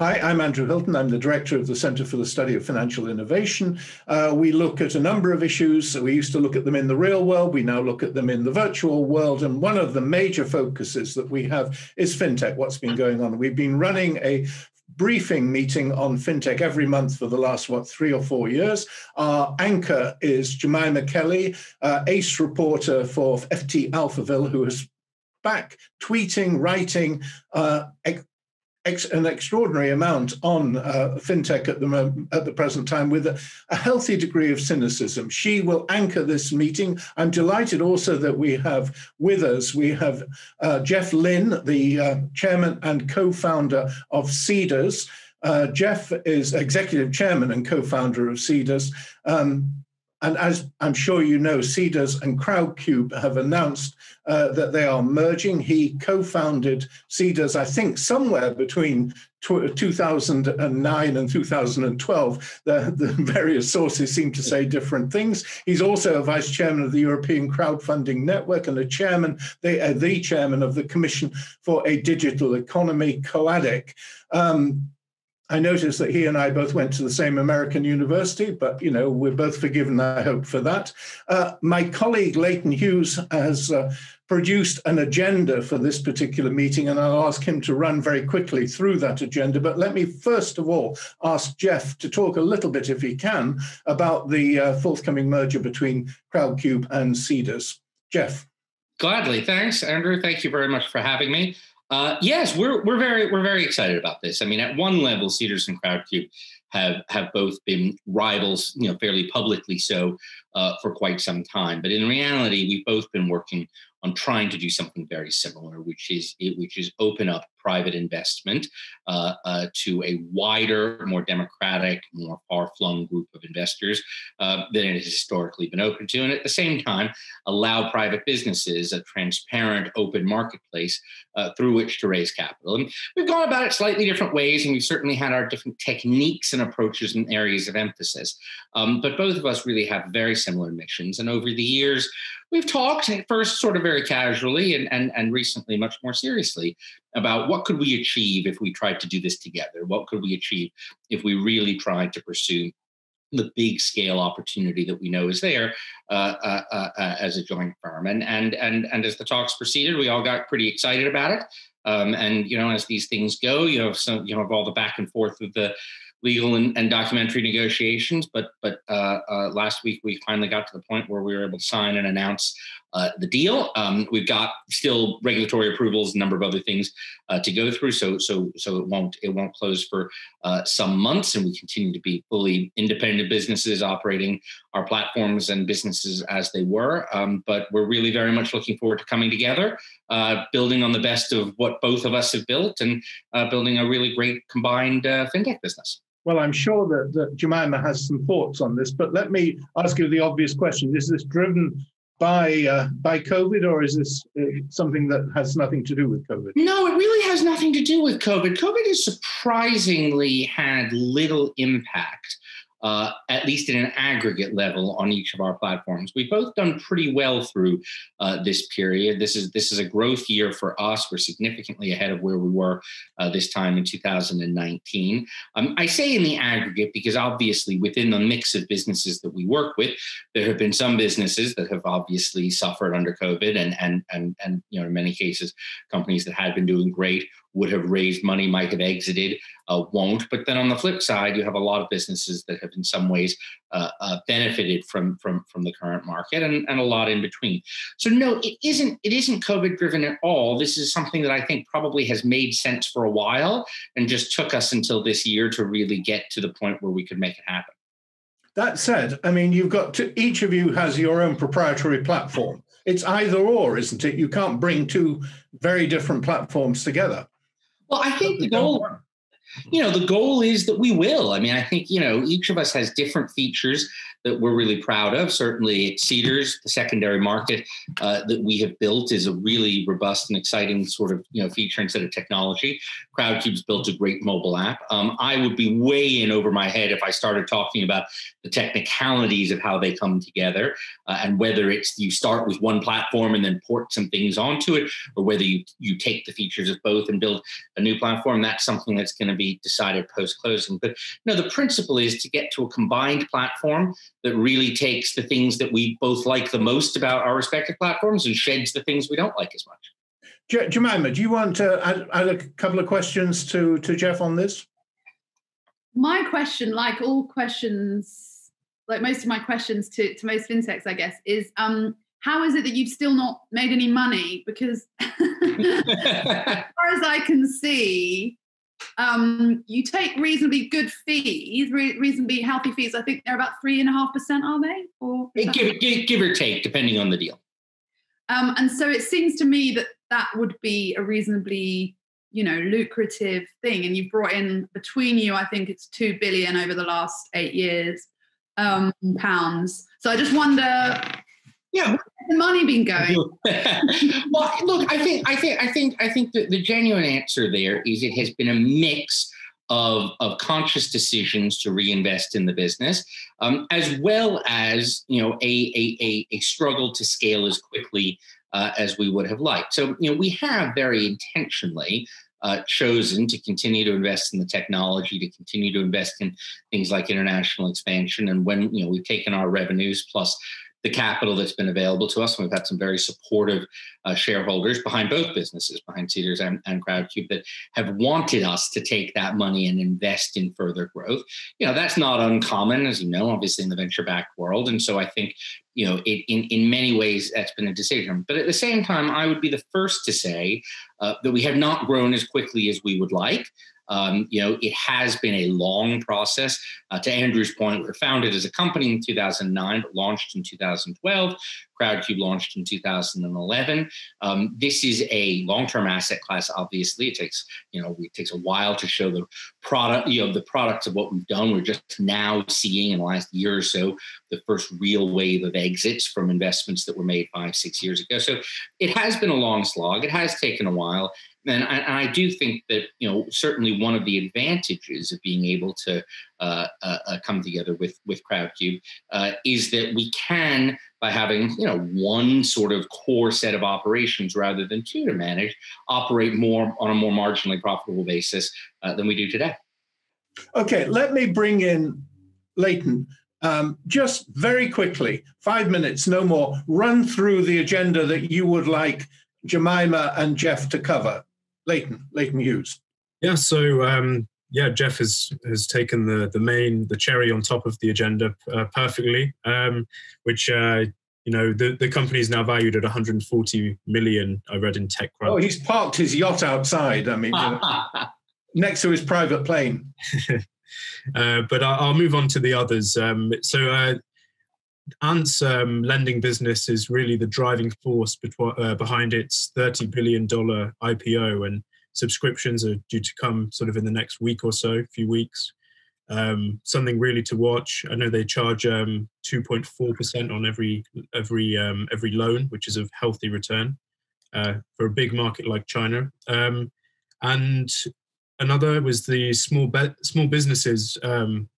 Hi, I'm Andrew Hilton. I'm the director of the Center for the Study of Financial Innovation. Uh, we look at a number of issues. We used to look at them in the real world. We now look at them in the virtual world. And one of the major focuses that we have is fintech, what's been going on. We've been running a briefing meeting on fintech every month for the last, what, three or four years. Our anchor is Jemima Kelly, uh, ace reporter for FT Alphaville, who is back tweeting, writing, uh, ex- an extraordinary amount on uh, fintech at the at the present time with a, a, healthy degree of cynicism. She will anchor this meeting. I'm delighted also that we have with us we have uh, Jeff Lynn, the uh, chairman and co-founder of Seedrs. Uh, Jeff is executive chairman and co-founder of Seedrs. Um, and as I'm sure you know, Seedrs and Crowdcube have announced uh, that they are merging. He co founded Seedrs, I think, somewhere between 2009 and 2012. The, the, various sources seem to say different things. He's also a vice chairman of the European Crowdfunding Network and a chairman, the, uh, the chairman of the Commission for a Digital Economy, Coadec. Um, I noticed that he and I both went to the same American university, but you know we're both forgiven, I hope, for that. Uh, my colleague Leighton Hughes has uh, produced an agenda for this particular meeting, and I'll ask him to run very quickly through that agenda. But let me first of all ask Jeff to talk a little bit, if he can, about the uh, forthcoming merger between Crowdcube and Seedrs. Jeff. Gladly, thanks, Andrew. Thank you very much for having me. Uh, yes, we're we're very we're very excited about this. I mean, at one level, Seedrs and Crowdcube have have both been rivals, you know, fairly publicly so uh, for quite some time. But in reality, we've both been working on trying to do something very similar, which is which is open up private investment uh, uh, to a wider, more democratic, more far-flung group of investors uh, than it has historically been open to, and at the same time allow private businesses a transparent, open marketplace uh, through which to raise capital. And we've gone about it slightly different ways, and we've certainly had our different techniques and approaches and areas of emphasis. Um, but both of us really have very similar missions, and over the years we've talked at first sort of very casually and, and, and recently much more seriously about what could we achieve if we tried to do this together? What could we achieve if we really tried to pursue the big scale opportunity that we know is there uh, uh, uh, uh, as a joint firm? And and and and as the talks proceeded we all got pretty excited about it. Um, and you know as these things go you know some you know of all the back and forth of the legal and, and documentary negotiations. But but uh, uh, last week we finally got to the point where we were able to sign and announce uh, the deal. Um, we've got still regulatory approvals, a number of other things uh, to go through. So so so it won't it won't close for uh, some months, and we continue to be fully independent businesses operating our platforms and businesses as they were. Um, but we're really very much looking forward to coming together, uh, building on the best of what both of us have built, and building a really great combined fintech business. Well, I'm sure that, that Jemima has some thoughts on this, but let me ask you the obvious question: Is this driven by uh, by COVID, or is this uh, something that has nothing to do with COVID? No, it really has nothing to do with COVID. COVID has surprisingly had little impact uh, at least at an aggregate level on each of our platforms. We've both done pretty well through uh, this period. This is this is a growth year for us. We're significantly ahead of where we were uh, this time in 2019. Um, I say in the aggregate because obviously within the mix of businesses that we work with, there have been some businesses that have obviously suffered under COVID, and and and and you know in many cases companies that had been doing great would have raised money, might have exited, uh, won't. But then on the flip side, you have a lot of businesses that have in some ways uh, uh, benefited from from from the current market, and, and a lot in between. So no, it isn't it isn't COVID driven at all. This is something that I think probably has made sense for a while, and just took us until this year to really get to the point where we could make it happen. That said, I mean, you've got to, each of you has your own proprietary platform. It's either or, isn't it? You can't bring two very different platforms together. Well, I think the goal, you know, the goal is that we will. I mean, I think, you know, each of us has different features that we're really proud of. Certainly, at Seedrs, the secondary market uh, that we have built is a really robust and exciting sort of you know feature and set of technology. Crowdcube's built a great mobile app. Um, I would be way in over my head if I started talking about the technicalities of how they come together uh, and whether it's you start with one platform and then port some things onto it, or whether you you take the features of both and build a new platform. That's something that's going to be decided post closing. But no, the principle is to get to a combined platform that really takes the things that we both like the most about our respective platforms and sheds the things we don't like as much. J- Jemima, do you want to add, add a couple of questions to, to Jeff on this? My question, like all questions, like most of my questions to, to most fintechs, I guess, is um, how is it that you've still not made any money? Because as far as I can see, um, you take reasonably good fees, re- reasonably healthy fees. I think they're about three and a half percent, are they? Or give, give, give, or take, depending on the deal. Um, and so it seems to me that that would be a reasonably, you know, lucrative thing. And you've brought in between you, I think it's two billion over the last eight years um, pounds. So I just wonder yeah. The money been going? Well look i think i think i think i think the, the genuine answer there is it has been a mix of, of conscious decisions to reinvest in the business, um, as well as you know a, a, a, struggle to scale as quickly uh, as we would have liked. So you know we have very intentionally uh, chosen to continue to invest in the technology, to continue to invest in things like international expansion, and when you know we've taken our revenues plus the capital that's been available to us. And we've had some very supportive uh, shareholders behind both businesses, behind Seedrs and, and Crowdcube, that have wanted us to take that money and invest in further growth. You know, that's not uncommon, as you know, obviously in the venture backed world. And so I think, you know, it, in, in many ways, that's been a decision. But at the same time, I would be the first to say uh, that we have not grown as quickly as we would like. Um, you know, it has been a long process. Uh, to Andrew's point, we were founded as a company in 2009, but launched in 2012. Crowdcube launched in 2011. Um, this is a long-term asset class. Obviously, it takes you know it takes a while to show the product, you know, the products of what we've done. We're just now seeing in the last year or so the first real wave of exits from investments that were made five, six years ago. So it has been a long slog. It has taken a while and I, and I, do think that you know certainly one of the advantages of being able to uh, uh, uh, come together with with Crowdcube uh, is that we can by having you know one sort of core set of operations rather than two to manage operate more on a more marginally profitable basis uh, than we do today. Okay, let me bring in Leighton. Um, just very quickly, five minutes, no more. Run through the agenda that you would like Jemima and Jeff to cover. Leighton, Leighton Hughes. Yeah, so um, yeah, Jeff has has taken the the main the cherry on top of the agenda uh, perfectly, um, which uh, you know the the company is now valued at 140 million. I read in TechCrunch. Oh, he's parked his yacht outside. I mean, you know, next to his private plane. uh, but I'll, move on to the others. Um, so. Ant's um, lending business is really the driving force uh, behind its $30 billion IPO, and subscriptions are due to come sort of in the next week or so, a few weeks. Um, something really to watch. I know they charge um, 2.4% on every every um, every loan, which is a healthy return uh, for a big market like China. Um, and another was the small be- small businesses um,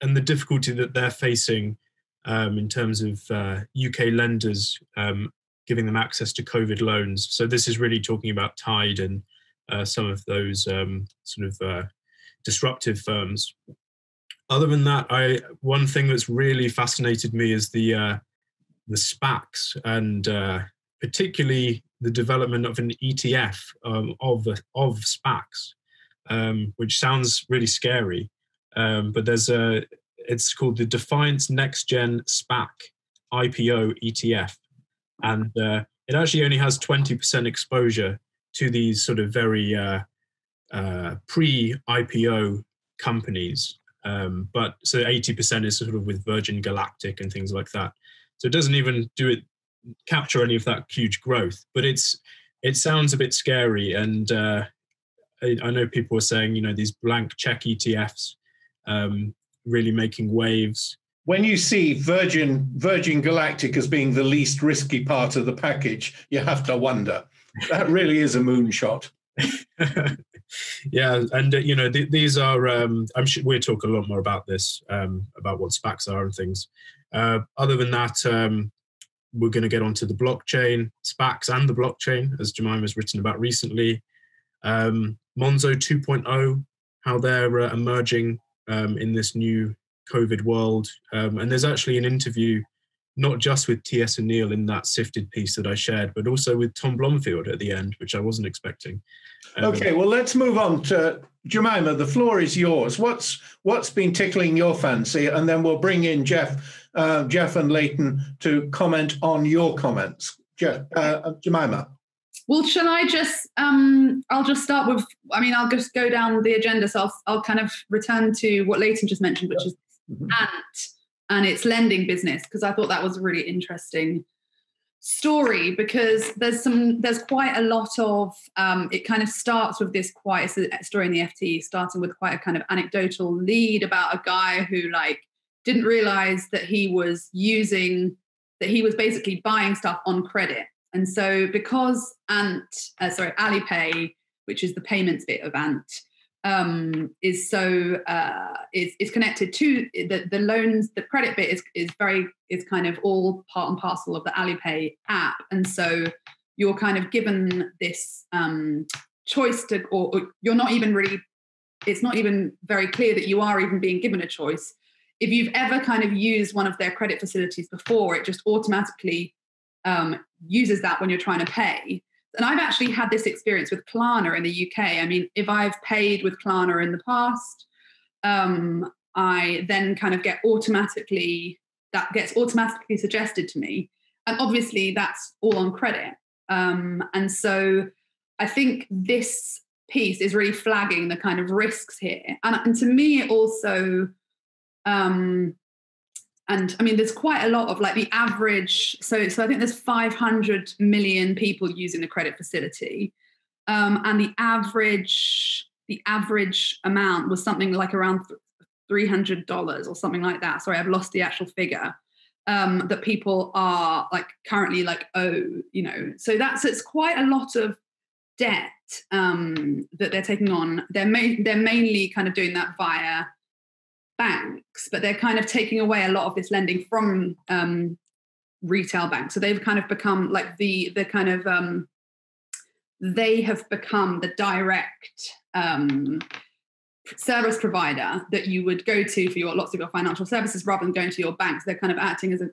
and the difficulty that they're facing um, in terms of uh, UK lenders um, giving them access to COVID loans. So this is really talking about Tide and uh, some of those um, sort of uh, disruptive firms. Other than that, I one thing that's really fascinated me is the uh, the SPACs and uh, particularly the development of an ETF um, of of SPACs, um, which sounds really scary. Um, but there's a it's called the Defiance Next Gen SPAC IPO ETF, and uh, it actually only has 20% exposure to these sort of very uh, uh, pre-IPO companies. Um, but so 80% is sort of with Virgin Galactic and things like that. So it doesn't even do it capture any of that huge growth. But it's it sounds a bit scary, and uh, I, I, know people are saying you know these blank check ETFs. Um, really making waves. when you see Virgin Virgin Galactic as being the least risky part of the package, you have to wonder. That really is a moonshot. yeah, and uh, you know th- these are. Um, I'm sure we'll talk a lot more about this um, about what SPACs are and things. Uh, other than that, um, we're going to get onto the blockchain, SPACs, and the blockchain, as Jemima has written about recently. Um, Monzo 2.0, how they're uh, emerging um, in this new COVID world. Um, and there's actually an interview, not just with TS Anil in that sifted piece that I shared, but also with Tom Blomfield at the end, which I wasn't expecting. Um, okay, well, let's move on to Jemima. The floor is yours. What's what's been tickling your fancy, and then we'll bring in Jeff, uh, Jeff and Leighton to comment on your comments. Uh, Jemima. Well, shall I just? Um, I'll just start with. I mean, I'll just go down the agenda. So I'll, I'll kind of return to what Leighton just mentioned, which is mm-hmm. Ant and its lending business, because I thought that was a really interesting story because there's some there's quite a lot of um, it kind of starts with this quite a story in the FT starting with quite a kind of anecdotal lead about a guy who like didn't realize that he was using that he was basically buying stuff on credit and so because Ant uh, sorry Alipay which is the payments bit of Ant um, is so uh, is is connected to the the loans. The credit bit is is very is kind of all part and parcel of the Alipay app, and so you're kind of given this um, choice to, or, or you're not even really. It's not even very clear that you are even being given a choice. If you've ever kind of used one of their credit facilities before, it just automatically um, uses that when you're trying to pay and I've actually had this experience with Klarna in the UK. I mean, if I've paid with Klarna in the past, um, I then kind of get automatically that gets automatically suggested to me, and obviously that's all on credit. Um, and so I think this piece is really flagging the kind of risks here, and, and to me, it also um, and i mean there's quite a lot of like the average so so i think there's 500 million people using the credit facility. Um, and the average the average amount was something like around $300 or something like that. Sorry i've lost the actual figure. Um, that people are like currently like oh you know. So that's it's quite a lot of debt um, that they're taking on. They're ma- they're mainly kind of doing that via banks, but they're kind of taking away a lot of this lending from um, retail banks. So they've kind of become like the the kind of um, they have become the direct um, service provider that you would go to for your lots of your financial services rather than going to your banks. They're kind of acting as a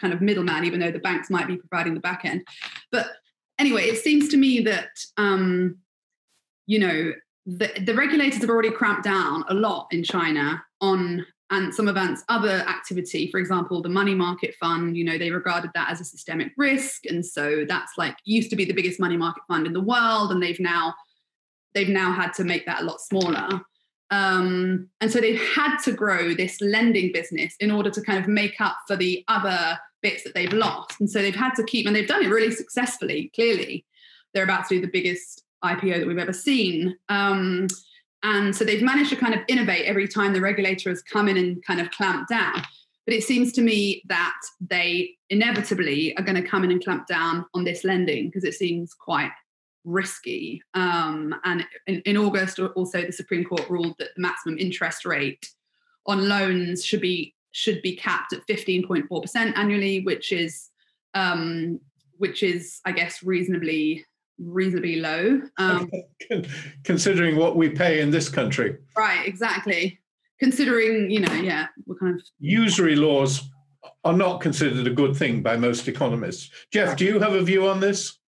kind of middleman, even though the banks might be providing the back end. But anyway, it seems to me that um, you know the, the regulators have already cramped down a lot in China on and some of Ant's other activity, for example, the money market fund, you know, they regarded that as a systemic risk. And so that's like used to be the biggest money market fund in the world. And they've now they've now had to make that a lot smaller. Um, and so they've had to grow this lending business in order to kind of make up for the other bits that they've lost. And so they've had to keep, and they've done it really successfully, clearly. They're about to do the biggest IPO that we've ever seen. Um, and so they've managed to kind of innovate every time the regulator has come in and kind of clamped down. But it seems to me that they inevitably are going to come in and clamp down on this lending because it seems quite risky. Um, and in, in, August, also the Supreme Court ruled that the maximum interest rate on loans should be should be capped at 15.4% annually, which is um, which is, I guess, reasonably reasonably low. Um, Considering what we pay in this country. Right, exactly. Considering, you know, yeah, we're kind of. Usury laws are not considered a good thing by most economists. Jeff, do you have a view on this?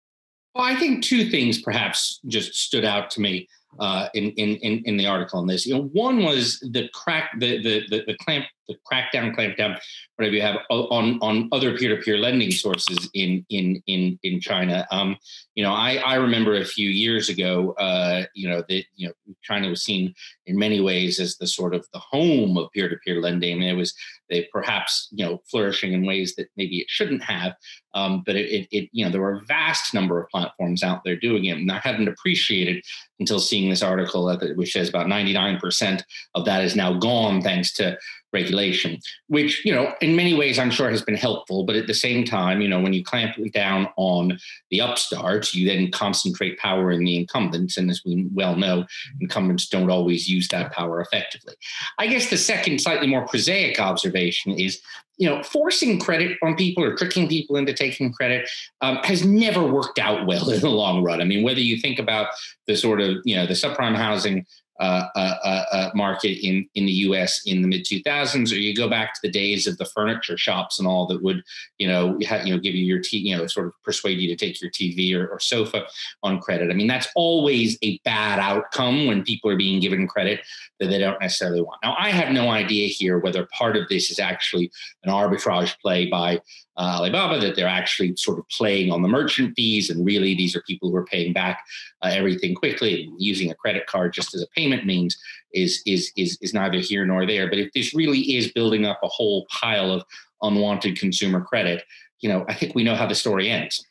Well, I think two things perhaps just stood out to me uh, in, in, in the article on this. You know, one was the crack, the the the, the clamp, the crackdown, clampdown, whatever you have on on other peer-to-peer lending sources in in in in China. Um, you know, I I remember a few years ago, uh, you know, that you know China was seen in many ways as the sort of the home of peer-to-peer lending. Mean, it was they perhaps you know flourishing in ways that maybe it shouldn't have, um, but it, it, it you know there were a vast number of platforms out there doing it, and I hadn't appreciated until seeing this article that which says about 99% of that is now gone thanks to regulation, which, you know, in many ways I'm sure has been helpful. But at the same time, you know, when you clamp down on the upstarts, you then concentrate power in the incumbents. And as we well know, incumbents don't always use that power effectively. I guess the second, slightly more prosaic observation is you know, forcing credit on people or tricking people into taking credit um, has never worked out well in the long run. I mean, whether you think about the sort of, you know, the subprime housing uh, uh, uh, uh, market in, in the US in the mid 2000s, or you go back to the days of the furniture shops and all that would, you know, ha- you know, give you your, t- you know, sort of persuade you to take your TV or, or sofa on credit. I mean, that's always a bad outcome when people are being given credit that they don't necessarily want. Now, I have no idea here whether part of this is actually an arbitrage play by uh, Alibaba that they're actually sort of playing on the merchant fees, and really these are people who are paying back uh, everything quickly. and Using a credit card just as a payment means is is is is neither here nor there. But if this really is building up a whole pile of unwanted consumer credit, you know, I think we know how the story ends.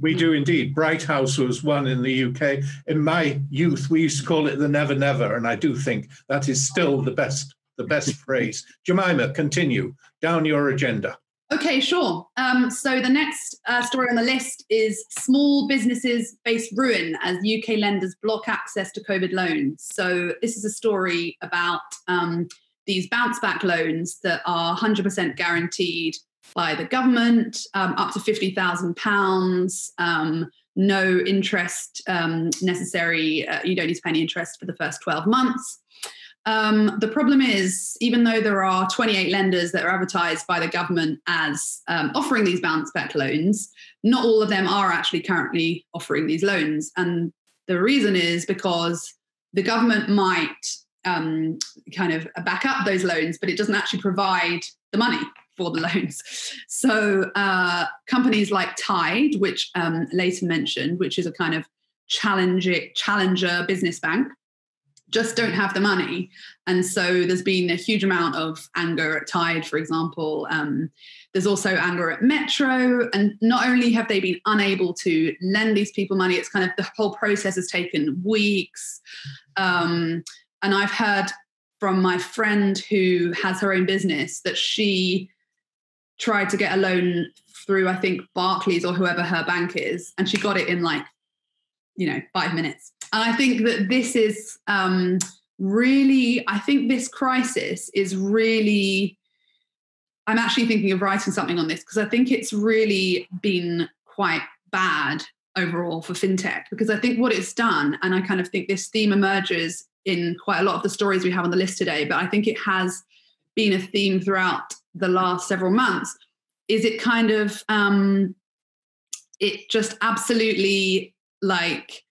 We do indeed. Bright House was one in the UK. In my youth, we used to call it the never never, and I do think that is still the best the best phrase. Jemima, continue down your agenda. Okay, sure. Um, so the next uh, story on the list is small businesses face ruin as UK lenders block access to COVID loans. So this is a story about um, these bounce back loans that are 100% guaranteed by the government, um, up to £50,000, um, no interest um, necessary. Uh, you don't need to pay any interest for the first 12 months. Um, the problem is, even though there are 28 lenders that are advertised by the government as um, offering these bounce back loans, not all of them are actually currently offering these loans. And the reason is because the government might um, kind of back up those loans, but it doesn't actually provide the money for the loans. So uh, companies like Tide, which um, Leighton mentioned, which is a kind of challenger, challenger business bank, just don't have the money. And so there's been a huge amount of anger at Tide, for example. Um, there's also anger at Metro. And not only have they been unable to lend these people money, it's kind of the whole process has taken weeks. Um, and I've heard from my friend who has her own business that she tried to get a loan through, I think, Barclays or whoever her bank is, and she got it in like, you know, five minutes and I think that this is um, really, I think this crisis is really, I'm actually thinking of writing something on this because I think it's really been quite bad overall for fintech. Because I think what it's done, and I kind of think this theme emerges in quite a lot of the stories we have on the list today, but I think it has been a theme throughout the last several months, is it kind of, um, it just absolutely like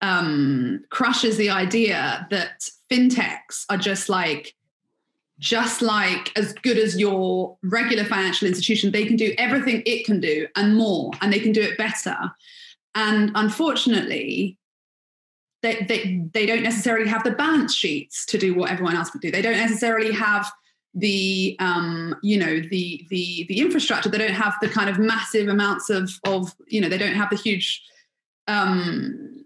um, crushes the idea that fintechs are just like just like as good as your regular financial institution. They can do everything it can do and more and they can do it better. And unfortunately they, they, they don't necessarily have the balance sheets to do what everyone else would do. They don't necessarily have the um, you know the the the infrastructure. They don't have the kind of massive amounts of of you know they don't have the huge um,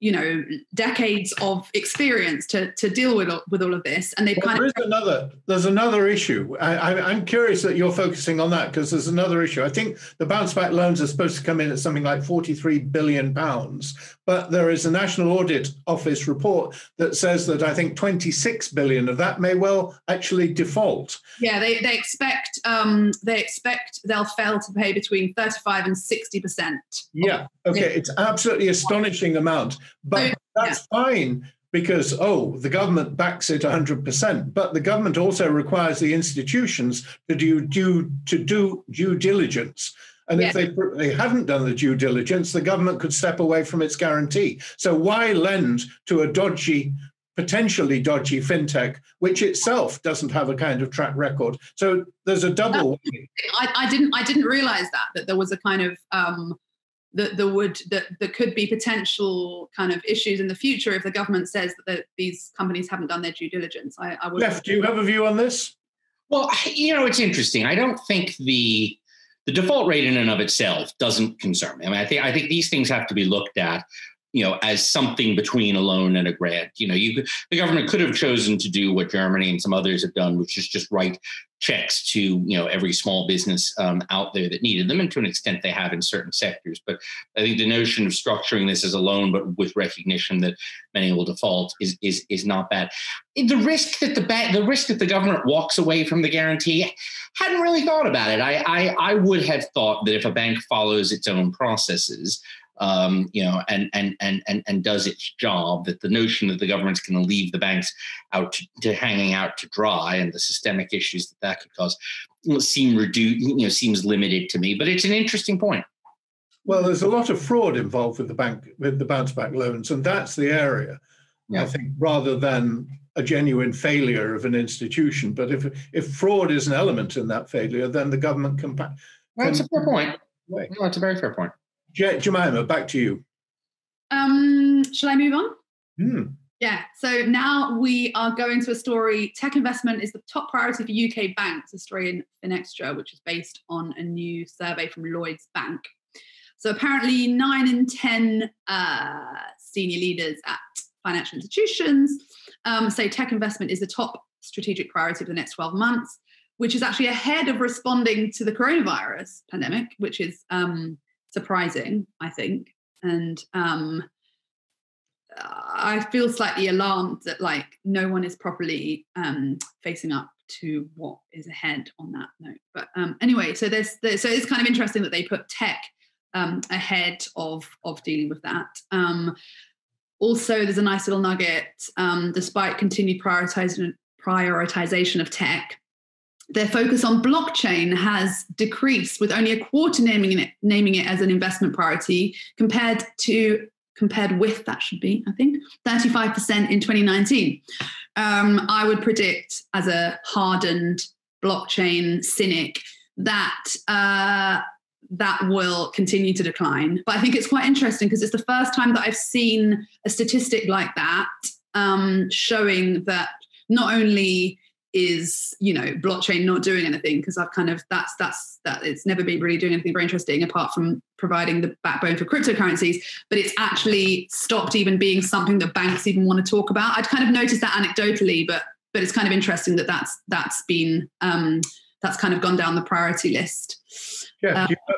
you know decades of experience to to deal with with all of this and they've well, kind there of another there's another issue. I, am curious that you're focusing on that because there's another issue. I think the bounce back loans are supposed to come in at something like 43 billion pounds but there is a national audit office report that says that i think 26 billion of that may well actually default yeah they, they expect um they expect they'll fail to pay between 35 and 60 percent yeah okay it's absolutely astonishing amount but that's yeah. fine because, oh, the government backs it 100%, but the government also requires the institutions to do due, to do due diligence. And yeah. if they, they hadn't done the due diligence, the government could step away from its guarantee. So why lend to a dodgy, potentially dodgy fintech, which itself doesn't have a kind of track record? So there's a double. I, I didn't I didn't realize that that there was a kind of um, that there would that there could be potential kind of issues in the future if the government says that the, these companies haven't done their due diligence. I, I would. Jeff, do you have a view on this? Well, you know, it's interesting. I don't think the the default rate in and of itself doesn't concern me. I mean, I think I think these things have to be looked at you know, as something between a loan and a grant. You know, you the government could have chosen to do what Germany and some others have done, which is just write checks to you know every small business um, out there that needed them, and to an extent they have in certain sectors. But I think the notion of structuring this as a loan, but with recognition that many will default, is is is not bad. The risk that the ba- the risk that the government walks away from the guarantee, hadn't really thought about it. I I, I would have thought that if a bank follows its own processes um, you know, and and and and and does its job. That the notion that the government's going to leave the banks out to, to, hanging out to dry and the systemic issues that that could cause seem reduced, you know, seems limited to me. But it's an interesting point. Well, there's a lot of fraud involved with the bank with the bounce back loans, and that's the area. Yeah. I think rather than a genuine failure of an institution, but if if fraud is an element in that failure, then the government can. can that's a fair point. No, that's a very fair point. Jemima, back to you. Um, shall I move on? Hmm. Yeah, so now we are going to a story. Tech investment is the top priority for UK banks, a story in Finextra, which is based on a new survey from Lloyds Bank. So apparently, nine in 10 uh, senior leaders at financial institutions um, say tech investment is the top strategic priority for the next 12 months, which is actually ahead of responding to the coronavirus pandemic, which is um, surprising, I think. And um, I feel slightly alarmed that like no one is properly um, facing up to what is ahead on that note. But um, anyway, so there's, there's, so it's kind of interesting that they put tech um, ahead of of dealing with that. Um, also, there's a nice little nugget. Um, despite continued prioritization prioritization of tech, their focus on blockchain has decreased with only a quarter naming it naming it as an investment priority compared to compared with that should be i think 35% in 2019 um, i would predict as a hardened blockchain cynic that uh, that will continue to decline. But i think it's quite interesting because it's the first time that i've seen a statistic like that um, showing that not only is you know blockchain not doing anything because i've kind of that's that's that it's never been really doing anything very interesting apart from providing the backbone for cryptocurrencies but it's actually stopped even being something that banks even want to talk about. I'd kind of noticed that anecdotally but but it's kind of interesting that that's that's been um that's kind of gone down the priority list. Yeah do, you,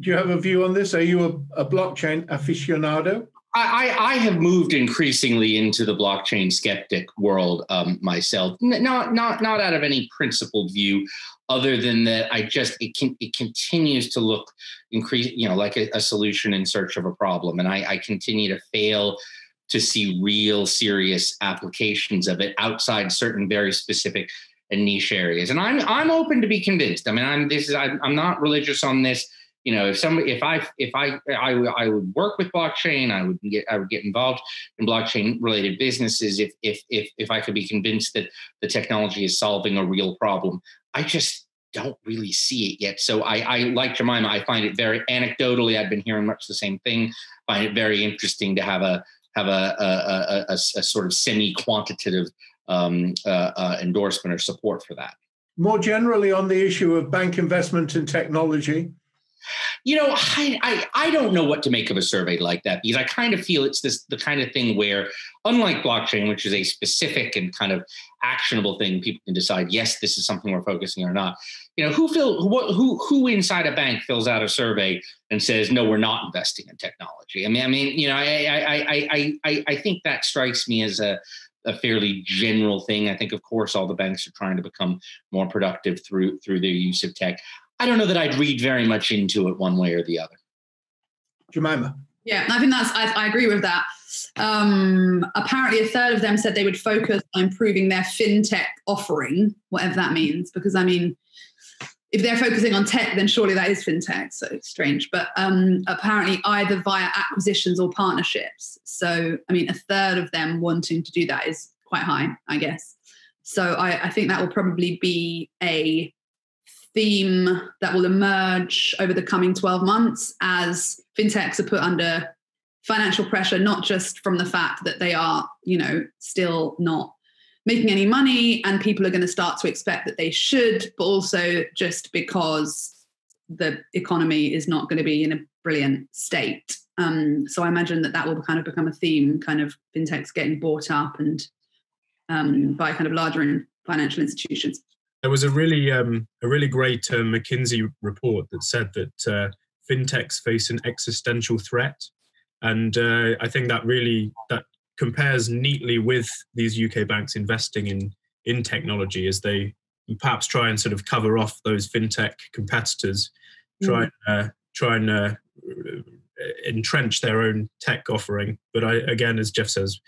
do you have a view on this? Are you a, a blockchain aficionado I, I have moved increasingly into the blockchain skeptic world um, myself, not not not out of any principled view, other than that I just it can it continues to look increase you know like a, a solution in search of a problem, and I, I continue to fail to see real serious applications of it outside certain very specific and niche areas. And I'm I'm open to be convinced. I mean, I'm this is I'm, I'm not religious on this you know if somebody if i if i i, I would work with blockchain i would get i would get involved in blockchain related businesses if if if if i could be convinced that the technology is solving a real problem. I just don't really see it yet. So i i like jemima. I find it very anecdotally i've been hearing much the same thing. Find it very interesting to have a have a a, a, a, a sort of semi quantitative um, uh, uh, endorsement or support for that. More generally on the issue of bank investment in technology you know, I, I, I don't know what to make of a survey like that because I kind of feel it's this the kind of thing where, unlike blockchain, which is a specific and kind of actionable thing, people can decide yes, this is something we're focusing on or not. You know, who fill who who who inside a bank fills out a survey and says no, we're not investing in technology. I mean, I mean, you know, I I I I I think that strikes me as a a fairly general thing. I think, of course, all the banks are trying to become more productive through through their use of tech. I don't know that I'd read very much into it one way or the other. Jemima. Yeah, I think that's, I, I agree with that. Um, apparently, a third of them said they would focus on improving their fintech offering, whatever that means. Because, I mean, if they're focusing on tech, then surely that is fintech. So it's strange. But um, apparently, either via acquisitions or partnerships. So, I mean, a third of them wanting to do that is quite high, I guess. So I, I think that will probably be a theme that will emerge over the coming 12 months as fintechs are put under financial pressure, not just from the fact that they are, you know, still not making any money and people are going to start to expect that they should, but also just because the economy is not going to be in a brilliant state. Um, so I imagine that that will kind of become a theme, kind of fintechs getting bought up and um, by kind of larger financial institutions. There was a really um, a really great uh, McKinsey report that said that uh, fintechs face an existential threat, and uh, I think that really that compares neatly with these UK banks investing in in technology as they perhaps try and sort of cover off those fintech competitors, try mm. and uh, try and uh, entrench their own tech offering. But I, again, as Jeff says,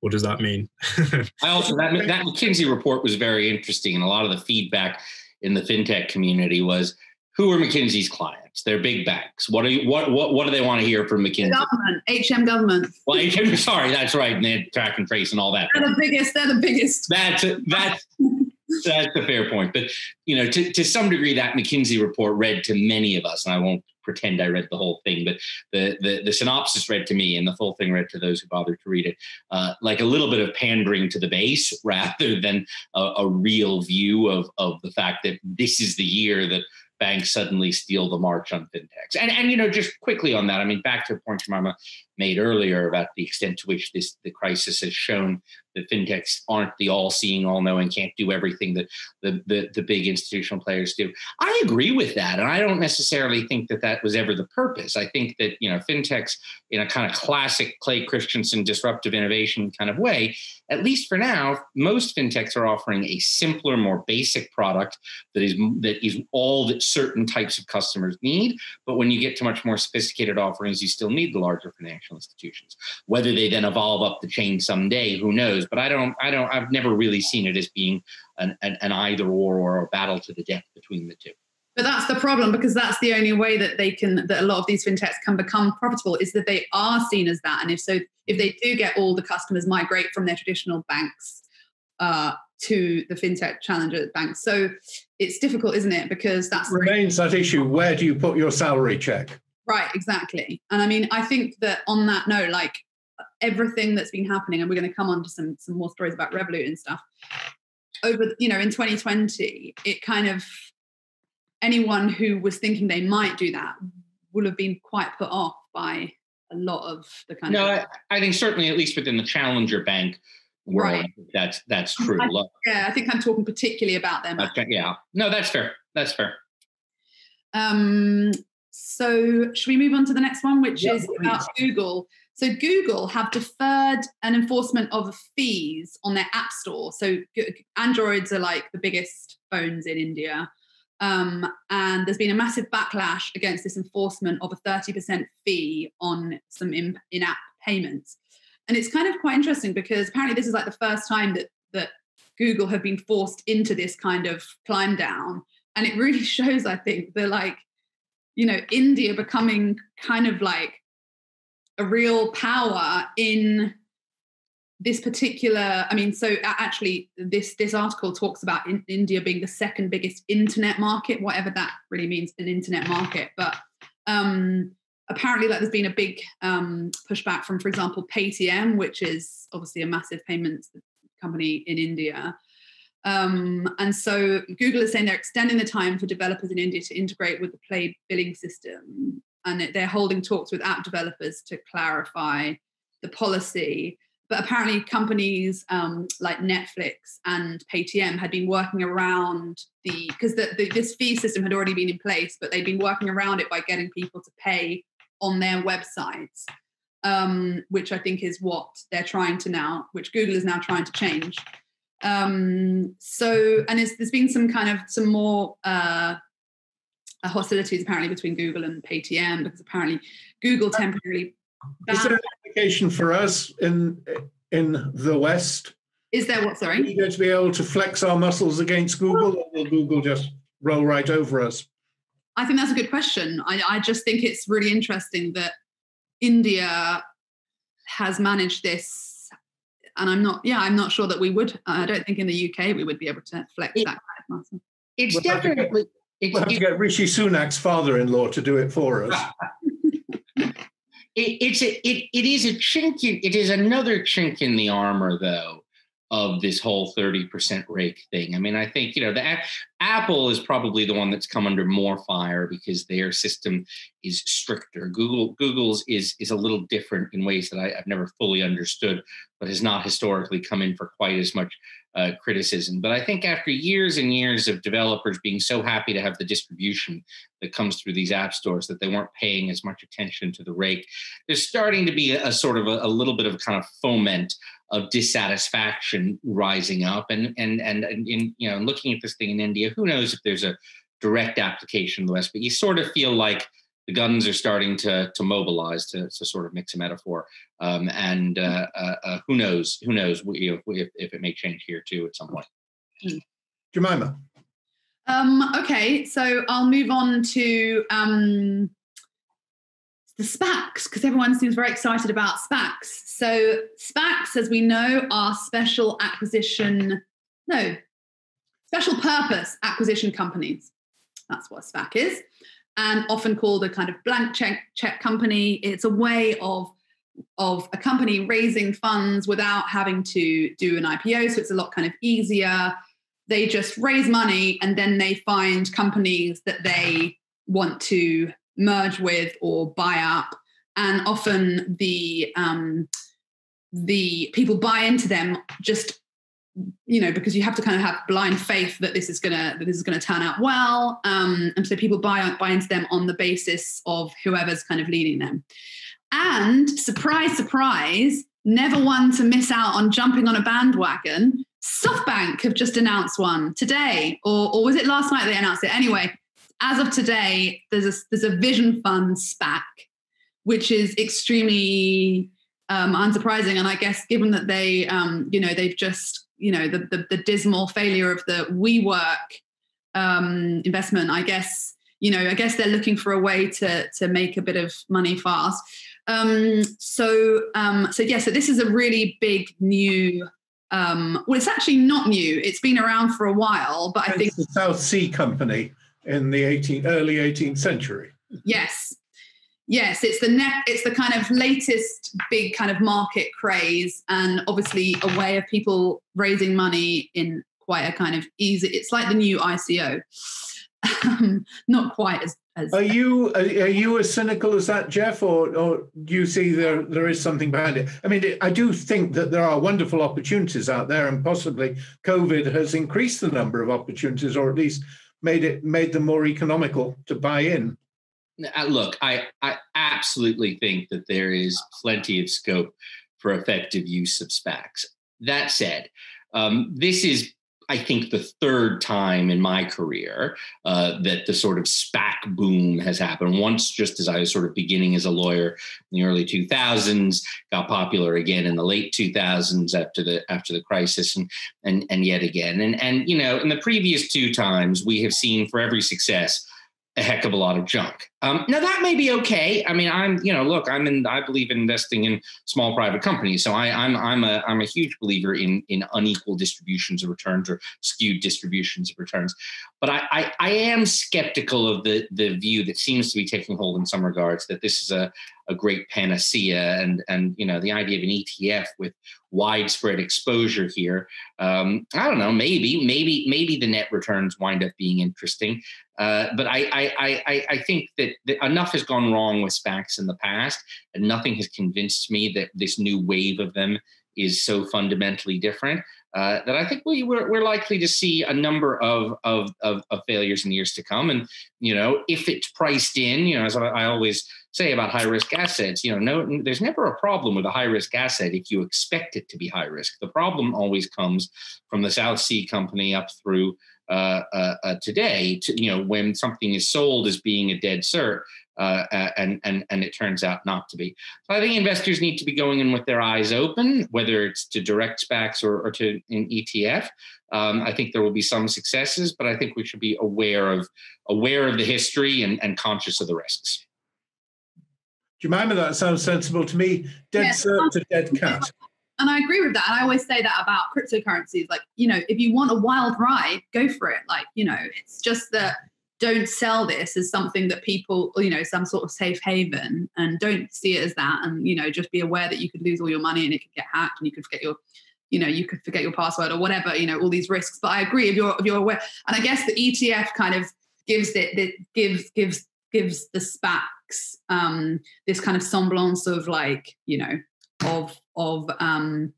what does that mean? I also that that McKinsey report was very interesting, and a lot of the feedback in the fintech community was, "Who are McKinsey's clients? They're big banks. What are you, what what what do they want to hear from McKinsey? Government, HM government. Well, HM, sorry, that's right. And they track and trace and all that. They're the biggest. They're the biggest. That's that's that's a fair point. But you know, to, to some degree, that McKinsey report read to many of us, and I won't pretend I read the whole thing, but the the, the synopsis read to me, and the full thing read to those who bothered to read it, uh, like a little bit of pandering to the base rather than a, a real view of of the fact that this is the year that banks suddenly steal the march on fintechs. And and you know, just quickly on that, I mean, back to point Jemima made earlier about the extent to which this the crisis has shown that fintechs aren't the all-seeing, all-knowing, can't do everything that the, the the big institutional players do. I agree with that, and I don't necessarily think that that was ever the purpose. I think that you know, fintechs in a kind of classic Clay Christensen disruptive innovation kind of way at least for now, most fintechs are offering a simpler, more basic product that is that is all that certain types of customers need. But when you get to much more sophisticated offerings, you still need the larger financial institutions. Whether they then evolve up the chain someday, who knows? But I don't, I don't, I've never really seen it as being an, an, an either or or a battle to the death between the two. But that's the problem because that's the only way that they can that a lot of these fintechs can become profitable is that they are seen as that. And if so, if they do get all the customers migrate from their traditional banks uh, to the fintech challenger banks, so it's difficult, isn't it? Because that's remains that issue. Where do you put your salary check? Right, exactly. And I mean, I think that on that note, like everything that's been happening, and we're going to come on to some some more stories about Revolut and stuff. Over, you know, in 2020, it kind of anyone who was thinking they might do that will have been quite put off by a lot of the kind no, of. No, I, I, think certainly at least within the challenger bank world, right. that's that's true. I, yeah, I think I'm talking particularly about them. Okay, yeah, no, that's fair. That's fair. Um, so should we move on to the next one, which is about Google? So Google have deferred an enforcement of fees on their app store. So Androids are like the biggest phones in India. Um, and there's been a massive backlash against this enforcement of a 30% fee on some in, in-app payments. And it's kind of quite interesting because apparently this is like the first time that that Google have been forced into this kind of climb down. And it really shows, I think, the like, you know, India becoming kind of like a real power in this particular i mean so actually this this article talks about in, india being the second biggest internet market whatever that really means an internet market. But um apparently like there's been a big um pushback from for example paytm which is obviously a massive payments company in india um, and so Google is saying they're extending the time for developers in India to integrate with the Play billing system, and they're holding talks with app developers to clarify the policy but apparently companies um, like Netflix and Paytm had been working around the because this fee system had already been in place, but they'd been working around it by getting people to pay on their websites, um, which I think is what they're trying to now, which Google is now trying to change. Um, so, and there's been some kind of some more uh, hostilities apparently between Google and Paytm because apparently Google temporarily is there an application for us in in the West? Is there what? Sorry, are we going to be able to flex our muscles against Google, or will Google just roll right over us? I think that's a good question. I, I just think it's really interesting that India has managed this, and I'm not. Yeah, I'm not sure that we would. I don't think in the UK we would be able to flex it, that kind of muscle. It's we'll definitely. Have get, we'll have to get Rishi Sunak's father-in-law to do it for us. It, it's a, it, it is a chink in, it is another chink in the armor though of this whole 30% rake thing. I mean, I think, you know, the Apple is probably the one that's come under more fire because their system is stricter. Google Google's is is a little different in ways that I, have never fully understood, but has not historically come in for quite as much uh, criticism. But I think after years and years of developers being so happy to have the distribution that comes through these app stores that they weren't paying as much attention to the rake, there's starting to be a, a sort of a, a, little bit of kind of foment of dissatisfaction rising up. And and and, and in you know looking at this thing in India, who knows if there's a direct application in the West, but you sort of feel like the guns are starting to to mobilize to, to sort of mix a metaphor um, and uh, uh, uh, who knows who knows if, if, it may change here too at some point hmm. jemima um, okay so i'll move on to um, the SPACs, because everyone seems very excited about SPACs. So, SPACs, as we know, are special acquisition, no, special purpose acquisition companies. That's what a SPAC is and often called a kind of blank check, check company. It's a way of of a company raising funds without having to do an IPO. So it's a lot kind of easier. They just raise money and then they find companies that they want to merge with or buy up. And often the um, the people buy into them just you know because you have to kind of have blind faith that this is gonna that this is gonna turn out well um, and so people buy buy into them on the basis of whoever's kind of leading them. And surprise surprise never one to miss out on jumping on a bandwagon. Softbank have just announced one today or, or was it last night they announced it? Anyway as of today there's a there's a vision fund spac which is extremely um, unsurprising. And I guess given that they, um, you know, they've just you know the, the, the dismal failure of the WeWork um, investment, I guess you know I guess they're looking for a way to to make a bit of money fast. Um, so um, so yeah, so this is a really big new. Um, well, it's actually not new. It's been around for a while, but I think the South Sea Company in the 18, early 18th century. Yes, Yes, it's the net. It's the kind of latest big kind of market craze, and obviously a way of people raising money in quite a kind of easy. It's like the new ICO, um, not quite as. as are you are, you as cynical as that, Jeff, or or do you see there there is something behind it? I mean, I do think that there are wonderful opportunities out there, and possibly COVID has increased the number of opportunities, or at least made it made them more economical to buy in. Look, I, I absolutely think that there is plenty of scope for effective use of SPACs. That said, um, this is, I think, the third time in my career uh, that the sort of SPAC boom has happened. Once, just as I was sort of beginning as a lawyer in the early 2000s, got popular again in the late 2000s after the after the crisis, and and and yet again. And and you know, in the previous two times, we have seen for every success a heck of a lot of junk. Um, now that may be okay. I mean, I'm, you know, look, I'm in, I believe in investing in small private companies. So I, I'm, I'm a, I'm a huge believer in, in unequal distributions of returns or skewed distributions of returns. But I, I, I am skeptical of the, the view that seems to be taking hold in some regards that this is a, a great panacea and, and, you know, the idea of an ETF with widespread exposure here. Um, I don't know, maybe, maybe, maybe the net returns wind up being interesting. Uh, but I, I, I, I think that, that, enough has gone wrong with SPACs in the past, and nothing has convinced me that this new wave of them is so fundamentally different. Uh, that I think we, we're, we're, likely to see a number of, of, of, of, failures in years to come. And, you know, if it's priced in, you know, as I always say about high risk assets, you know, no, there's never a problem with a high risk asset if you expect it to be high risk. The problem always comes from the South Sea Company up through uh, uh, uh, today, to, you know, when something is sold as being a dead cert, uh, and and and it turns out not to be. So I think investors need to be going in with their eyes open, whether it's to direct SPACs or, or to an ETF. Um, I think there will be some successes, but I think we should be aware of aware of the history and, and conscious of the risks. Jemima, that sounds sensible to me. Dead yes. cert to dead cat and I agree with that. And I always say that about cryptocurrencies. Like, you know, if you want a wild ride, go for it. Like, you know, it's just that don't sell this as something that people, you know, some sort of safe haven and don't see it as that. And, you know, just be aware that you could lose all your money and it could get hacked and you could forget your you know you could forget your password or whatever you know all these risks but i agree if you're if you're aware and i guess the etf kind of gives it that gives gives gives the spacs um this kind of semblance of like you know of of um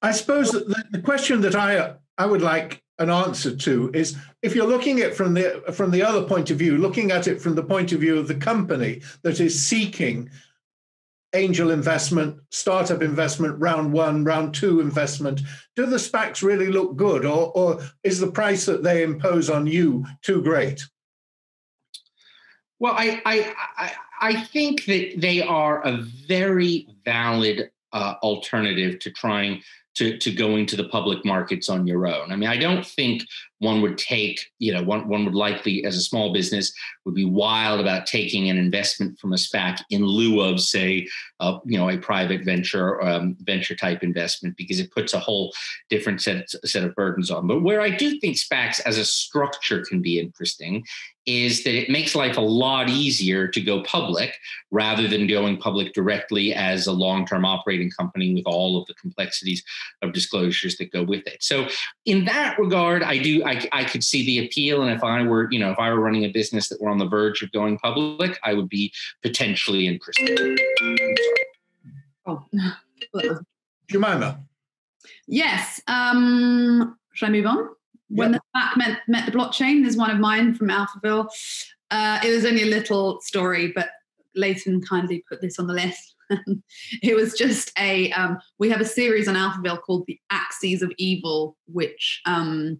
i suppose the, the question that i i would like an answer to is if you're looking at from the from the other point of view looking at it from the point of view of the company that is seeking angel investment, startup investment, round one, round two investment, do the SPACs really look good, or, or is the price that they impose on you too great? Well, I I I, I think that they are a very valid uh, alternative to trying to, to going to the public markets on your own. I mean, I don't think one would take, you know, one, one would likely, as a small business, would be wild about taking an investment from a SPAC in lieu of, say, you know, a private venture um, venture type investment because it puts a whole different set set of burdens on. But where I do think SPACs as a structure can be interesting is that it makes life a lot easier to go public rather than going public directly as a long-term operating company with all of the complexities of disclosures that go with it. So in that regard, I do I, I could see the appeal. And if I were, you know, if I were running a business that were on the verge of going public, I would be potentially interested. Oh, Jemima. Yes. Um, should I move on? When the SPAC met, met the blockchain there's one of mine from Alphaville. Uh, it was only a little story, but Leighton kindly put this on the list. it was just a um, we have a series on Alphaville called the Axes of Evil, which um,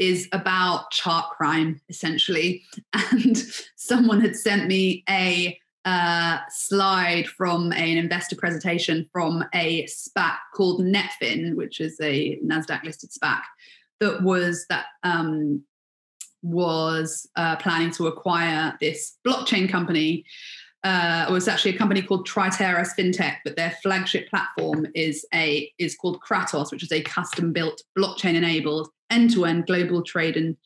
is about chart crime essentially. And someone had sent me a uh, slide from an investor presentation from a SPAC called Netfin, which is a Nasdaq listed SPAC that was that um, was uh, planning to acquire this blockchain company. Uh, it was actually a company called Triterras FinTech, but their flagship platform is a is called Kratos, which is a custom built blockchain enabled end to end global trade and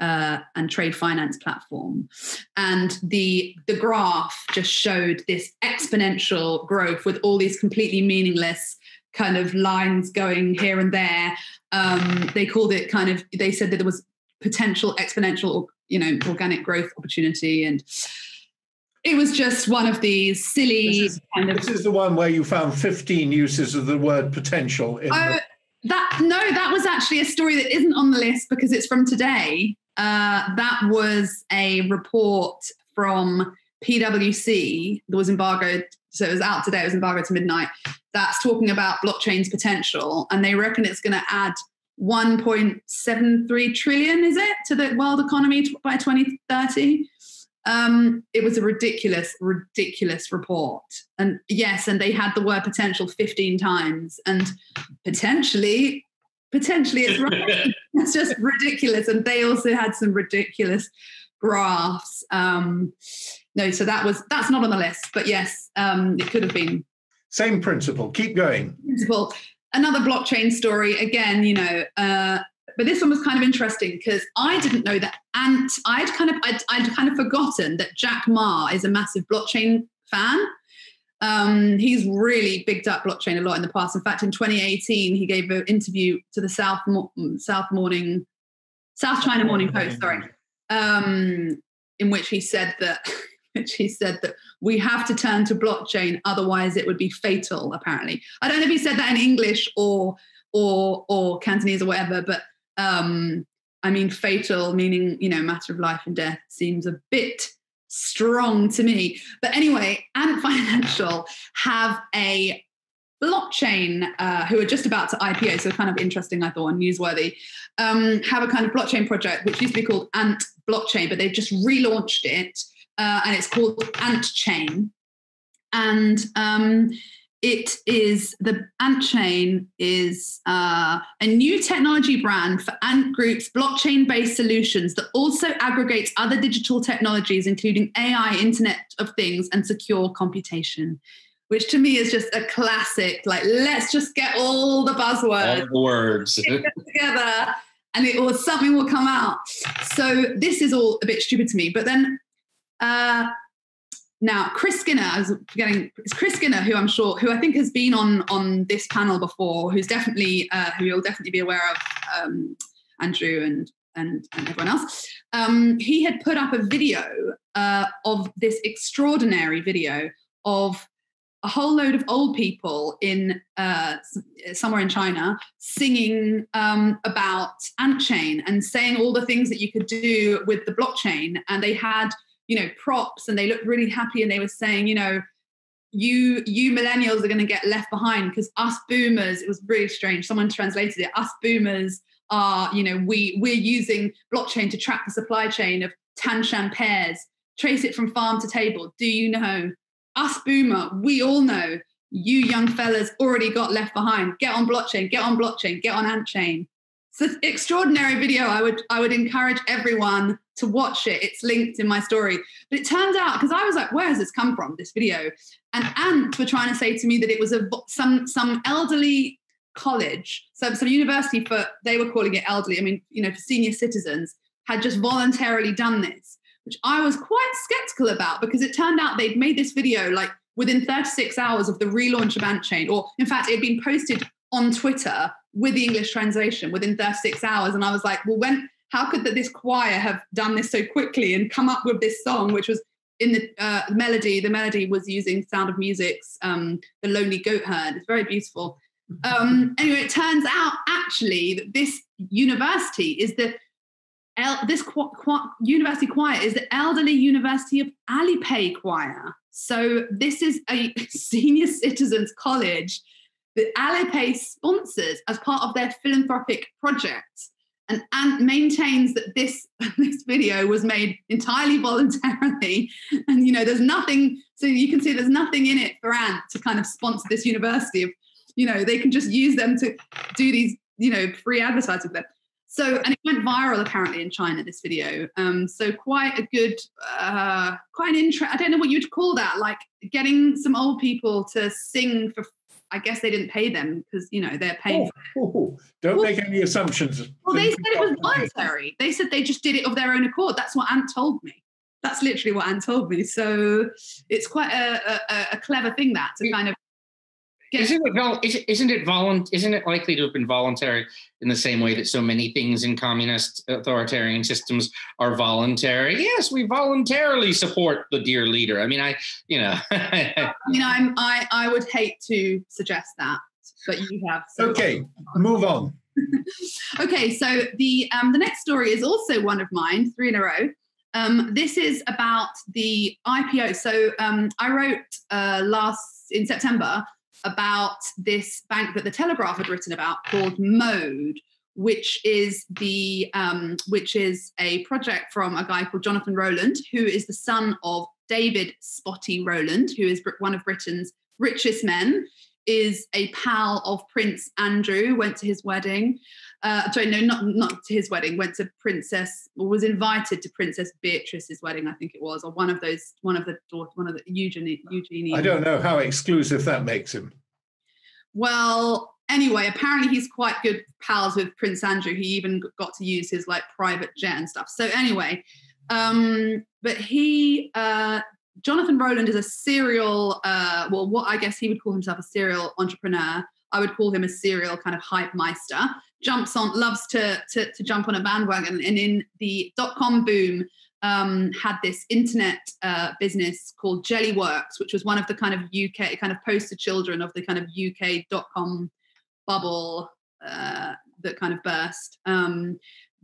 uh, and trade finance platform. And the the graph just showed this exponential growth with all these completely meaningless kind of lines going here and there. Um, they called it kind of. They said that there was potential exponential, you know, organic growth opportunity and. It was just one of these silly this is, kind of. This is the one where you found 15 uses of the word potential. In oh, the- that no, that was actually a story that isn't on the list because it's from today. Uh, that was a report from PwC that was embargoed. So it was out today. It was embargoed to midnight. That's talking about blockchain's potential, and they reckon it's going to add 1.73 trillion. Is it to the world economy by 2030? Um, it was a ridiculous, ridiculous report. And yes, and they had the word potential 15 times, and potentially, potentially it's right. it's just ridiculous. And they also had some ridiculous graphs. Um, no, so that was that's not on the list, but yes, um, it could have been. Same principle. Keep going. Principle. Another blockchain story. Again, you know, uh, but this one was kind of interesting because I didn't know that Ant. I'd kind of I'd, I'd kind of forgotten that Jack Ma is a massive blockchain fan. Um, he's really bigged up blockchain a lot in the past. In fact, in 2018, he gave an interview to the South South Morning South China Morning Post. Sorry, um, in which he said that which he said that we have to turn to blockchain, otherwise it would be fatal. Apparently, I don't know if he said that in English or or or Cantonese or whatever, but um, I mean, fatal meaning you know matter of life and death seems a bit strong to me. But anyway, Ant Financial have a blockchain uh, who are just about to IPO, so kind of interesting, I thought, and newsworthy, um, have a kind of blockchain project which used to be called Ant Blockchain, but they've just relaunched it, uh, and it's called Ant Chain, and um, it is the Ant Chain is uh, a new technology brand for Ant Group's blockchain-based solutions that also aggregates other digital technologies, including AI, Internet of Things, and secure computation which to me is just a classic. Like, let's just get all the buzzwords, all the words together, and it or something will come out. So this is all a bit stupid to me. But then, uh, now Chris Skinner, I was forgetting, it's Chris Skinner, who I'm sure, who I think has been on on this panel before, who's definitely, uh, who you'll definitely be aware of, um, Andrew and and, and everyone else. Um, he had put up a video uh, of this extraordinary video of a whole load of old people in uh, somewhere in China singing um, about AntChain and saying all the things that you could do with the blockchain. And they had, you know, props and they looked really happy and they were saying, you know, you you millennials are going to get left behind because us boomers. It was really strange. Someone translated it. Us boomers are, you know, we we're using blockchain to track the supply chain of Tanshan pears, trace it from farm to table. Do you know? Us boomer, we all know you young fellas already got left behind. Get on blockchain, get on blockchain, get on AntChain. It's an extraordinary video. I would I would encourage everyone to watch it. It's linked in my story. But it turned out, because I was like, where has this come from, this video? And Ant were trying to say to me that it was a some some elderly college, so some university for they were calling it elderly. I mean, you know, for senior citizens had just voluntarily done this, which I was quite skeptical about because it turned out they'd made this video like within 36 hours of the relaunch of AntChain, or in fact, it had been posted on Twitter with the English translation within 36 hours. And I was like, well, when how could that this choir have done this so quickly and come up with this song, which was in the uh, melody, the melody was using Sound of Music's um, The Lonely Goat Herd. It's very beautiful. Um, anyway, it turns out actually that this university is the el- this qu- qu- university choir is the elderly University of Alipay choir. So this is a senior citizens college that Alipay sponsors as part of their philanthropic project. And Ant maintains that this this video was made entirely voluntarily, and you know there's nothing. So you can see there's nothing in it for Ant to kind of sponsor this university of you know they can just use them to do these you know free advertising them so and it went viral apparently in china this video um, so quite a good uh, quite an interest i don't know what you'd call that like getting some old people to sing for I guess they didn't pay them because you know they're paying. Oh, oh, oh, don't well, make any assumptions. Well, they said it was voluntary. They said they just did it of their own accord. That's what Ant told me. That's literally what Ant told me. So it's quite a, a, a clever thing that to kind of isn't it, vol- isn't it volunt- Isn't it likely to have been voluntary in the same way that so many things in communist authoritarian systems are voluntary? Yes, we voluntarily support the dear leader. I mean, I, you know, you know, I'm, I, I would hate to suggest that, but you have. So. Okay, move on. okay, so the um, the next story is also one of mine, three in a row. Um, this is about the IPO. So um, I wrote uh, last in September about this bank that the Telegraph had written about called Mode, which is the um, which is a project from a guy called Jonathan Rowland, who is the son of David Spotty Rowland, who is one of Britain's richest men, is a pal of Prince Andrew, went to his wedding. Uh, sorry, no, not not to his wedding. Went to Princess, or was invited to Princess Beatrice's wedding, I think it was, or one of those, one of the one of the Eugenie. Eugenie. I don't know how exclusive that makes him. Well, anyway, apparently he's quite good pals with Prince Andrew. He even got to use his like private jet and stuff. So anyway, um, but he uh, Jonathan Rowland is a serial, uh, well, what I guess he would call himself a serial entrepreneur. I would call him a serial kind of hype meister. Jumps on, loves to, to, to jump on a bandwagon. And in the dot com boom, um, had this internet uh, business called Jellyworks, which was one of the kind of UK, kind of poster children of the kind of UK dot com bubble uh, that kind of burst. Um,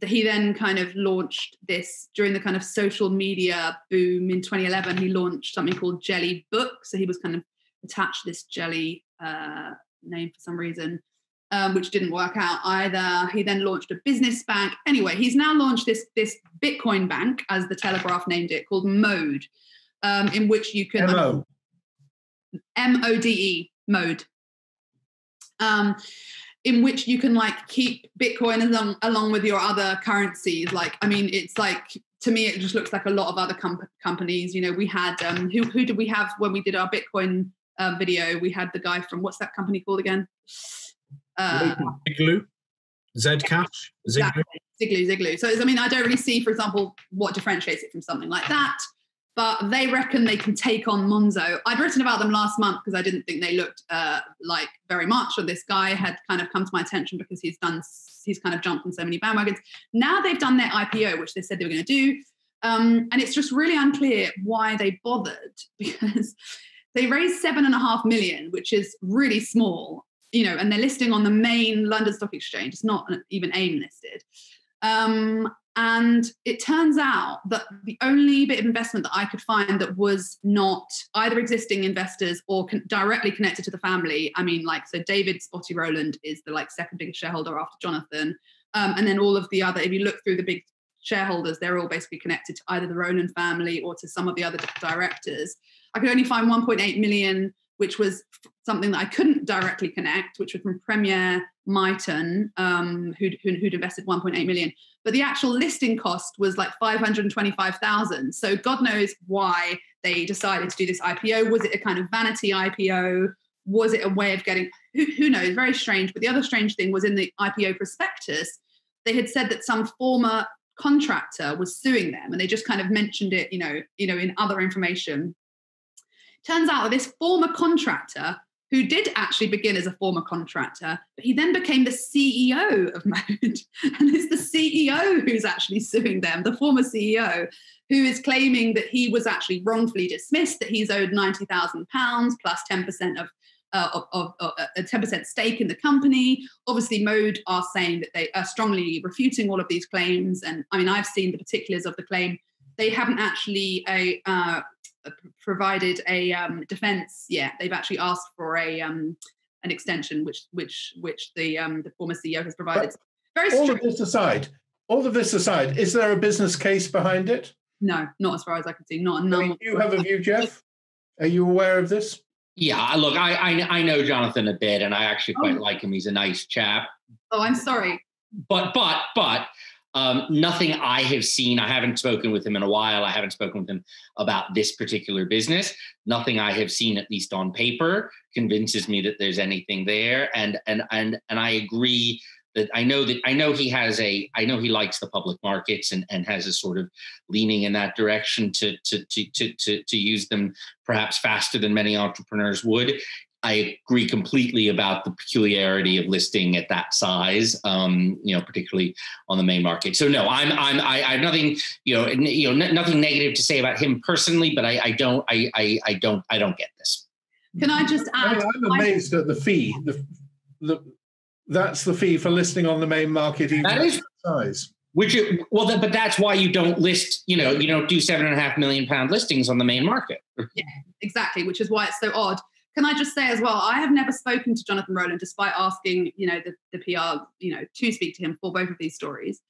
he then kind of launched this during the kind of social media boom in 2011. He launched something called Jelly Book. So he was kind of attached to this Jelly uh, name for some reason, um, which didn't work out either. He then launched a business bank. Anyway, he's now launched this this Bitcoin bank, as the Telegraph named it, called Mode, um, in which you can M-O. M O D E Mode. Um, in which you can like keep Bitcoin along along with your other currencies. Like, I mean, it's like to me, it just looks like a lot of other com- companies. You know, we had um, who who did we have when we did our Bitcoin uh, video? We had the guy from what's that company called again? Uh, Zcash, Ziglu. Ziglu, Ziglu. So I mean, I don't really see, for example, what differentiates it from something like that. But they reckon they can take on Monzo. I'd written about them last month because I didn't think they looked uh, like very much. Or this guy had kind of come to my attention because he's done, he's kind of jumped on so many bandwagons. Now they've done their IPO, which they said they were going to do, um, and it's just really unclear why they bothered because they raised seven and a half million, which is really small, you know, and they're listing on the main London Stock Exchange. It's not even AIM listed. Um, and it turns out that the only bit of investment that I could find that was not either existing investors or con- directly connected to the family. I mean, like, so David Spotty Rowland is the like second biggest shareholder after Jonathan. Um, and then all of the other, if you look through the big shareholders, they're all basically connected to either the Rowland family or to some of the other directors. I could only find 1.8 million, which was something that I couldn't directly connect, which was from Premier Miton, um, who'd, who'd invested 1.8 million but the actual listing cost was like 525,000. So God knows why they decided to do this IPO. Was it a kind of vanity IPO? Was it a way of getting, who, who knows, very strange. But the other strange thing was in the IPO prospectus, they had said that some former contractor was suing them and they just kind of mentioned it, you know, you know, in other information. Turns out that this former contractor who did actually begin as a former contractor, but he then became the CEO of Mode. and it's the CEO who's actually suing them, the former CEO, who is claiming that he was actually wrongfully dismissed, that he's owed £90,000 plus 10% of uh, of, of, a 10% stake in the company. Obviously, Mode are saying that they are strongly refuting all of these claims. And I mean, I've seen the particulars of the claim. They haven't actually a, uh, provided a um, defence yet. They've actually asked for a um, an extension, which which which the um, the former CEO has provided. But Very all of this aside, all of this aside, is there a business case behind it? No, not as far as I can see. Not no. Do you have a view, Jeff? Are you aware of this? Yeah, look, I, I, I know Jonathan a bit, and I actually quite oh. like him. He's a nice chap. Oh, I'm sorry. But but but um, nothing I have seen. I haven't spoken with him in a while. I haven't spoken with him about this particular business. Nothing I have seen, at least on paper, convinces me that there's anything there. And and and and I agree that I know that I know he has a I know he likes the public markets and, and has a sort of leaning in that direction to to to to to, to use them perhaps faster than many entrepreneurs would. I agree completely about the peculiarity of listing at that size, um, you know, particularly on the main market. So no, I'm, I'm, I, I have nothing, you know, n- you know, n- nothing negative to say about him personally, but I, I don't, I, I, I don't, I don't get this. Can I just add? I, am amazed at the fee. The, the, that's the fee for listing on the main market, even that is, size. Which, well, but that's why you don't list, you know, you don't do seven and a half million pound listings on the main market. Yeah, exactly. Which is why it's so odd can I just say as well, I have never spoken to Jonathan Rowland despite asking, you know, the, the PR, you know, to speak to him for both of these stories.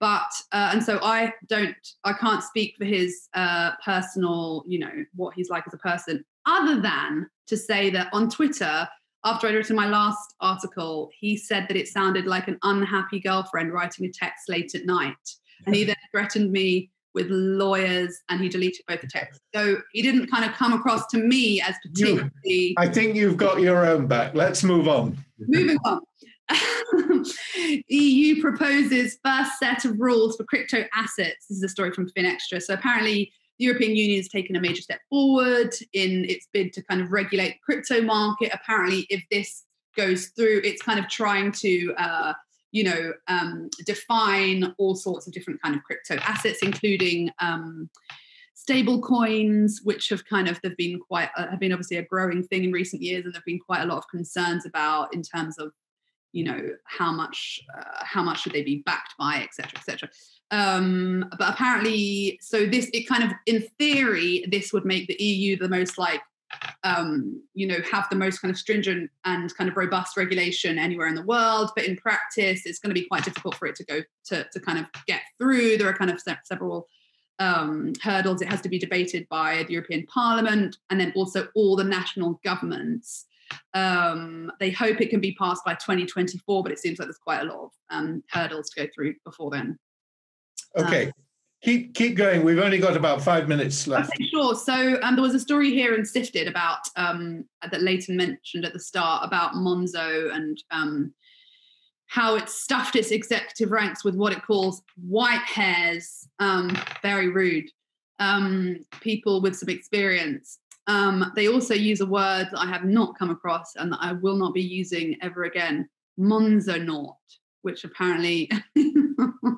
But uh, and so I don't, I can't speak for his uh, personal, you know, what he's like as a person, other than to say that on Twitter, after I'd written my last article, he said that it sounded like an unhappy girlfriend writing a text late at night, and he then threatened me with lawyers and he deleted both the texts. So he didn't kind of come across to me as particularly. You, I think you've got your own back. Let's move on. Moving on. EU proposes first set of rules for crypto assets. This is a story from FinExtra. So apparently, the European Union has taken a major step forward in its bid to kind of regulate the crypto market. Apparently, if this goes through, it's kind of trying to uh, you know, um, define all sorts of different kind of crypto assets, including um, stable coins, which have kind of they've been quite uh, have been obviously a growing thing in recent years, and there've been quite a lot of concerns about in terms of you know how much uh, how much should they be backed by, etc., etc. Um, but apparently, so this it kind of in theory this would make the EU the most like um, you know, have the most kind of stringent and kind of robust regulation anywhere in the world. But in practice, it's going to be quite difficult for it to go to, to kind of get through. There are kind of several um, hurdles. It has to be debated by the European Parliament and then also all the national governments. Um, they hope it can be passed by 2024, but it seems like there's quite a lot of um, hurdles to go through before then. Okay. Keep keep going. We've only got about five minutes left. Okay, sure. So um, there was a story here in Sifted about um, that Leighton mentioned at the start about Monzo and um, how it stuffed its executive ranks with what it calls white hairs. Um, very rude. um, people with some experience. Um, they also use a word that I have not come across and that I will not be using ever again, Monzonaut, which apparently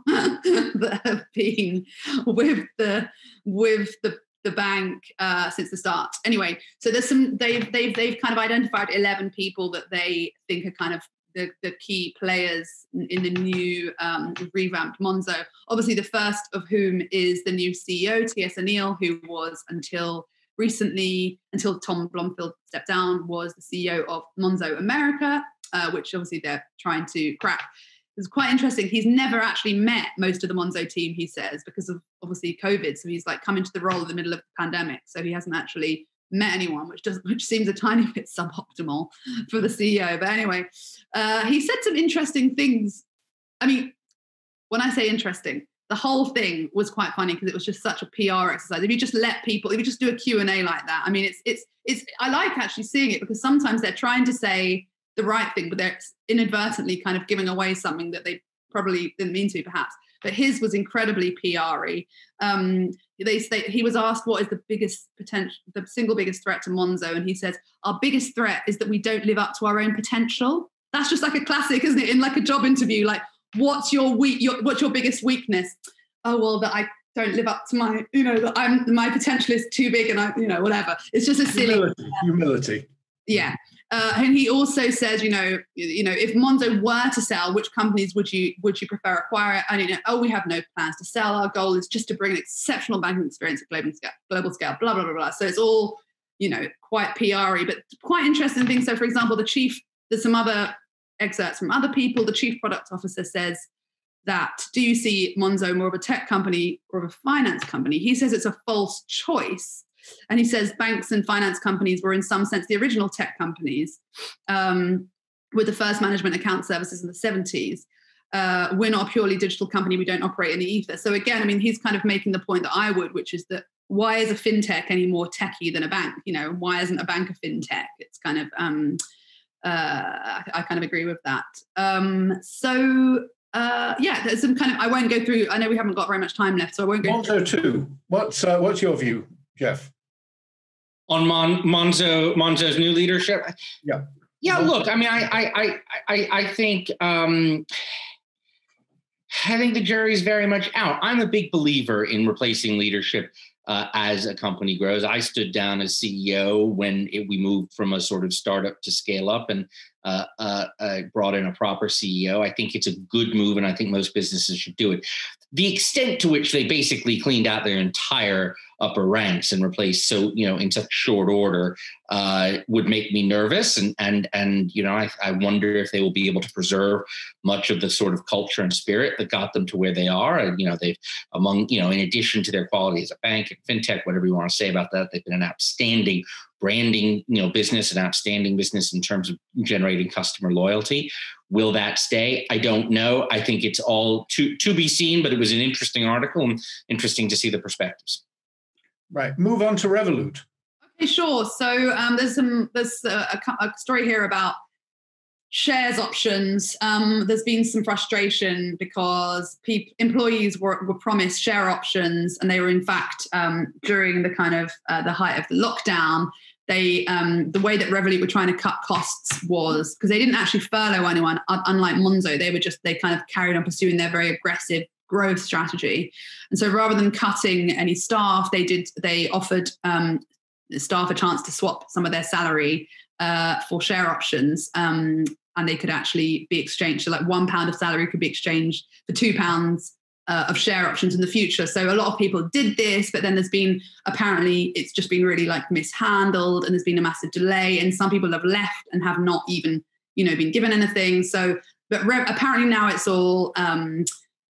have been with the with the the bank uh, since the start. Anyway, so there's some they've they've they've kind of identified 11 people that they think are kind of the, the key players in the new um, revamped Monzo. Obviously, the first of whom is the new CEO, T.S. Anil, who was until recently, until Tom Blomfield stepped down, was the CEO of Monzo America, uh, which obviously they're trying to crack. It's quite interesting. He's never actually met most of the Monzo team, he says, because of obviously COVID. So he's like come into the role in the middle of the pandemic. So he hasn't actually met anyone, which does which seems a tiny bit suboptimal for the CEO. But anyway, uh, he said some interesting things. I mean, when I say interesting, the whole thing was quite funny because it was just such a PR exercise. If you just let people, if you just do a Q and A like that, I mean, it's it's it's. I like actually seeing it because sometimes they're trying to say the right thing, but they're inadvertently kind of giving away something that they probably didn't mean to, perhaps. But his was incredibly PR-y. Um, they say he was asked what is the biggest potential, the single biggest threat to Monzo, and he says our biggest threat is that we don't live up to our own potential. That's just like a classic, isn't it? In like a job interview, like what's your weak, your, what's your biggest weakness? Oh well, that I don't live up to my, you know, that I'm my potential is too big, and I, you know, whatever. It's just a silly humility. humility. Yeah. Uh, and he also says, you know, you know, if Monzo were to sell, which companies would you would you prefer acquire? And you know, oh, we have no plans to sell. Our goal is just to bring an exceptional banking experience at global scale, global scale. Blah blah blah blah. So it's all, you know, quite PR-y, but quite interesting things. So, for example, the chief. There's some other excerpts from other people. The chief product officer says that do you see Monzo more of a tech company or of a finance company? He says it's a false choice and he says banks and finance companies were, in some sense, the original tech companies um, with the first management account services in the 70s. Uh, we're not a purely digital company. We don't operate in the ether. So, again, I mean, he's kind of making the point that I would, which is that why is a fintech any more techy than a bank? You know, why isn't a bank a fintech? It's kind of, um, uh, I kind of agree with that. Um, so, uh, yeah, there's some kind of. I won't go through. I know we haven't got very much time left, so I won't go. Monzo two. What's uh, what's your view, Jeff? On Mon- Monzo Monzo's new leadership. Yeah. Yeah, look, I mean, I I I I think um, I think the jury's very much out. I'm a big believer in replacing leadership uh, as a company grows. I stood down as CEO when it, we moved from a sort of startup to scale up, and uh, uh, uh, brought in a proper CEO. I think it's a good move, and I think most businesses should do it. The extent to which they basically cleaned out their entire upper ranks and replaced so you know in such short order uh, would make me nervous and and and you know I, I wonder if they will be able to preserve much of the sort of culture and spirit that got them to where they are. And you know they've among you know in addition to their quality as a bank and fintech whatever you want to say about that they've been an outstanding branding you know business an outstanding business in terms of generating customer loyalty will that stay? I don't know. I think it's all to to be seen but it was an interesting article and interesting to see the perspectives. Right. Move on to revolut. Okay sure. So um, there's some there's a, a, story here about shares options. Um, there's been some frustration because people employees were, were promised share options and they were in fact um, during the kind of uh, the height of the lockdown they um, the way that Revolut were trying to cut costs was because they didn't actually furlough anyone, unlike Monzo. They were just they kind of carried on pursuing their very aggressive growth strategy, and so rather than cutting any staff, they did they offered um, staff a chance to swap some of their salary uh, for share options. Um, and they could actually be exchanged. So, like one pound of salary could be exchanged for two pounds uh, of share options in the future. So a lot of people did this, but then there's been apparently it's just been really like mishandled, and there's been a massive delay, and some people have left and have not even you know been given anything. So, but re- apparently now it's all. Um,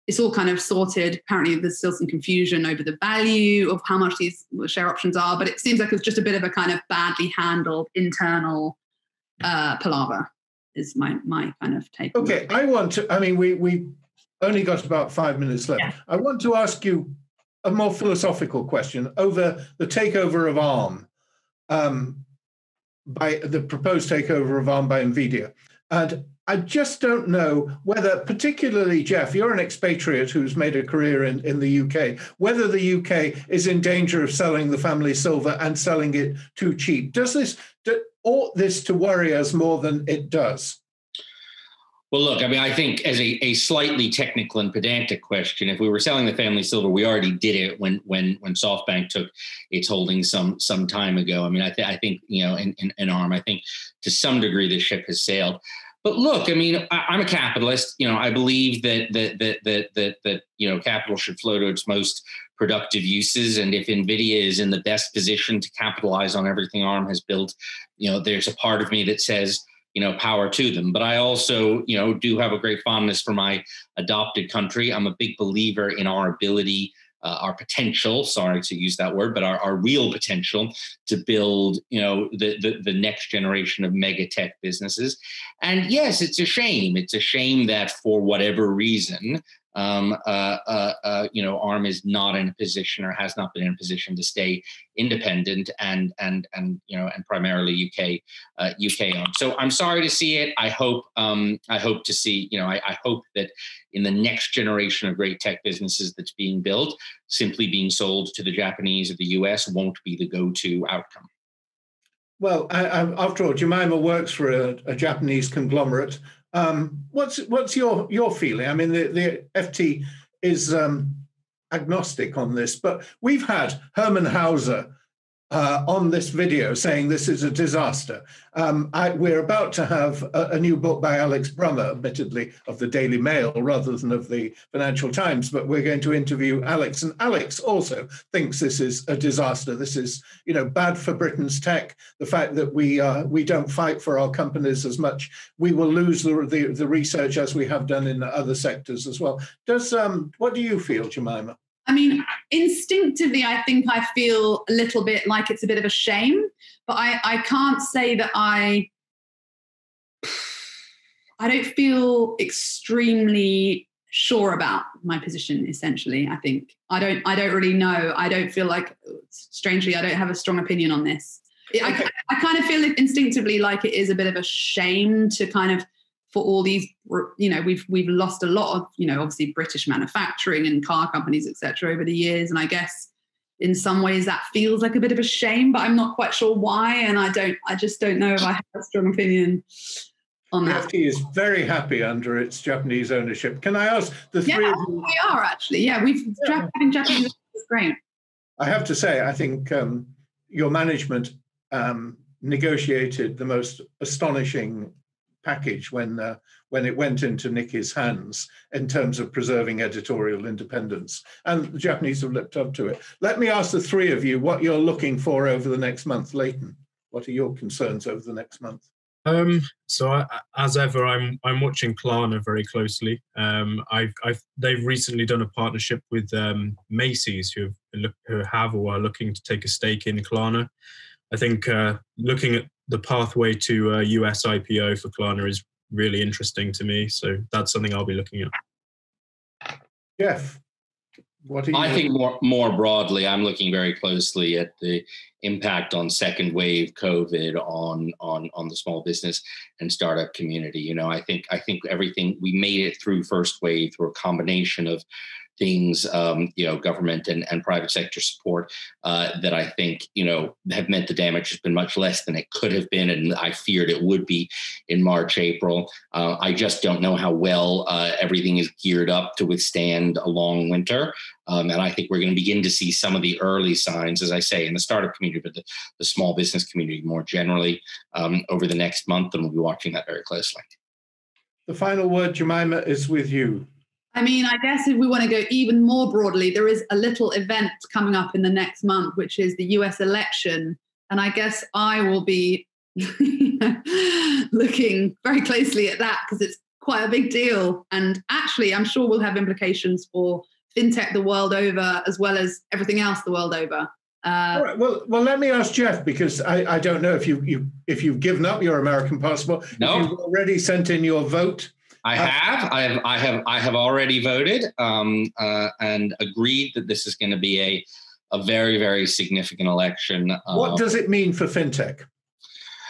it's all kind of sorted. Apparently, there's still some confusion over the value of how much these share options are, but it seems like it's just a bit of a kind of badly handled internal uh, palaver. Is my my kind of take. Okay, I want to. I mean, we we only got about five minutes left. Yeah. I want to ask you a more philosophical question over the takeover of ARM um, by the proposed takeover of ARM by NVIDIA. And I just don't know whether, particularly Jeff, you're an expatriate who's made a career in, in the UK, whether the UK is in danger of selling the family silver and selling it too cheap. Does this, do, ought this to worry us more than it does? Well, look, I mean, I think as a, a slightly technical and pedantic question, if we were selling the family silver, we already did it when when when SoftBank took its holdings some some time ago. I mean, I, th- I think you know, in, in, in ARM, I think to some degree the ship has sailed. But look, I mean, I, am a capitalist. You know, I believe that that that that that that you know capital should flow to its most productive uses. And if NVIDIA is in the best position to capitalize on everything ARM has built, you know, there's a part of me that says you know, power to them. But I also, you know, do have a great fondness for my adopted country. I'm a big believer in our ability, uh, our potential, sorry to use that word, but our, our real potential to build, you know, the, the, the next generation of mega tech businesses. And yes, it's a shame. It's a shame that for whatever reason, um, uh, uh, uh, you know, ARM is not in a position or has not been in a position to stay independent and and and you know and primarily UK UK uh, owned. So I'm sorry to see it. I hope um, I hope to see you know I, I, hope that in the next generation of great tech businesses that's being built, simply being sold to the Japanese or the US won't be the go-to outcome. Well, I, I, after all, Jemima works for a, a Japanese conglomerate um, what's what's your your feeling? I mean, the, the FT is um, agnostic on this, but we've had Herman Hauser uh, on this video saying this is a disaster. Um, I, we're about to have a, a, new book by Alex Brummer, admittedly of the Daily Mail rather than of the Financial Times, but we're going to interview Alex. And Alex also thinks this is a disaster. This is, you know, bad for Britain's tech. The fact that we uh, we don't fight for our companies as much, we will lose the, the, the research as we have done in other sectors as well. Does um, what do you feel, Jemima? I mean, instinctively, I think I feel a little bit like it's a bit of a shame, but I, I can't say that I. I don't feel extremely sure about my position essentially i think i don't i don't really know i don't feel like strangely i don't have a strong opinion on this okay. I, I kind of feel instinctively like it is a bit of a shame to kind of for all these you know we've we've lost a lot of you know obviously british manufacturing and car companies etc over the years. And i guess in some ways that feels like a bit of a shame but i'm not quite sure why. And i don't i just don't know if i have a strong opinion on that. FT is very happy under its japanese ownership. Can i ask the three yeah, we are actually. Yeah we've yeah. having japanese is great. I have to say i think um, your management um, negotiated the most astonishing package when uh, when it went into Nikkei's hands in terms of preserving editorial independence. And the Japanese have lived up to it. Let me ask the three of you what you're looking for over the next month, Leighton. What are your concerns over the next month? Um, so I, as ever, I'm I'm watching Klarna very closely. Um, I've, I've they've recently done a partnership with um, Macy's, who have, who have or are looking to take a stake in Klarna. I think uh, looking at the pathway to a US IPO for Klarna is really interesting to me. So that's something I'll be looking at. Jeff, what I think more more broadly, I'm looking very closely at the impact on second wave COVID on on on the small business and startup community. You know, I think I think everything we made it through first wave through a combination of things, um, you know, government and, and private sector support uh, that I think, you know, have meant the damage has been much less than it could have been. And I feared it would be in March, April. Uh, I just don't know how well uh, everything is geared up to withstand a long winter. Um, and I think we're going to begin to see some of the early signs, as I say, in the startup community, but the, the small business community more generally um, over the next month. And we'll be watching that very closely. The final word, Jemima, is with you. I mean, I guess if we want to go even more broadly, there is a little event coming up in the next month, which is the US election. And I guess I will be looking very closely at that because it's quite a big deal. And actually, I'm sure will have implications for fintech the world over as well as everything else the world over. Uh, All right. Well, well, let me ask Jeff because I, I don't know if you, you if you've given up your American passport. No. If you've already sent in your vote. I have, I have, I have, I have already voted um, uh, and agreed that this is going to be a a very, very significant election. What does it mean for fintech,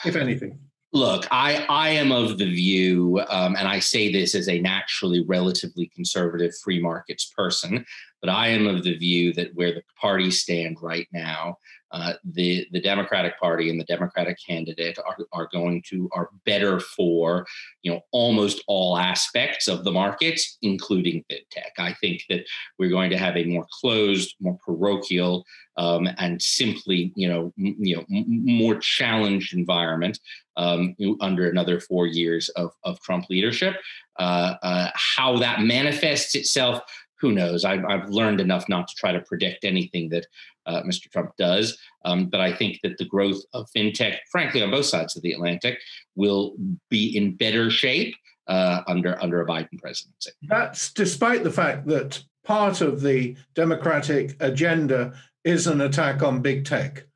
if anything? Look, I, I am of the view, um, and I say this as a naturally relatively conservative free markets person, but I am of the view that where the parties stand right now, uh, the the Democratic Party and the Democratic candidate are, are going to are better for you know almost all aspects of the markets, including fintech. I think that we're going to have a more closed, more parochial, um, and simply you know m- you know m- more challenged environment um, under another four years of of Trump leadership. Uh, uh, how that manifests itself who knows? I've, I've, learned enough not to try to predict anything that uh, Mr. Trump does. Um, but I think that the growth of fintech, frankly, on both sides of the Atlantic, will be in better shape uh, under under a Biden presidency. That's despite the fact that part of the Democratic agenda is an attack on big tech,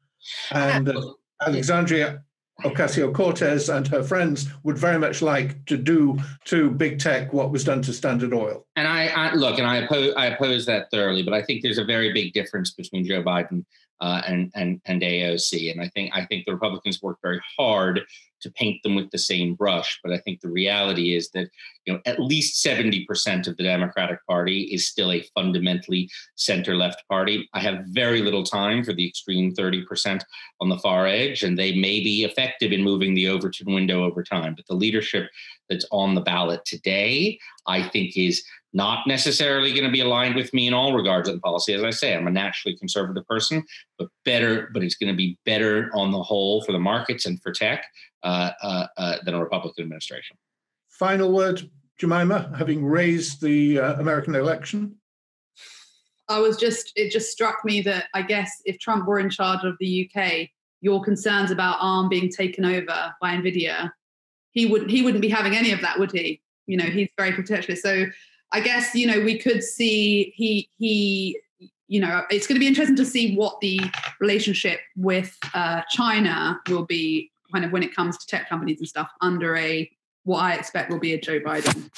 and uh, Alexandria Ocasio Cortez and her friends would very much like to do to big tech what was done to Standard Oil. And I, I look, and I oppose, I oppose that thoroughly, but I think there's a very big difference between Joe Biden uh, and and and AOC, and I think I think the Republicans work very hard to paint them with the same brush. But I think the reality is that you know at least 70% of the Democratic Party is still a fundamentally center-left party. I have very little time for the extreme 30% on the far edge, and they may be effective in moving the Overton window over time. But the leadership that's on the ballot today, I think, is not necessarily going to be aligned with me in all regards of the policy. As I say, I'm a naturally conservative person, but better, but it's going to be better on the whole for the markets and for tech uh, uh, uh, than a Republican administration. Final word, Jemima, having raised the uh, American election. I was just, it just struck me that I guess if Trump were in charge of the UK, your concerns about ARM being taken over by NVIDIA, he wouldn't, he wouldn't be having any of that, would he? You know, he's very protectionist. So I guess you know we could see he he you know it's going to be interesting to see what the relationship with uh, China will be kind of when it comes to tech companies and stuff under a what I expect will be a Joe Biden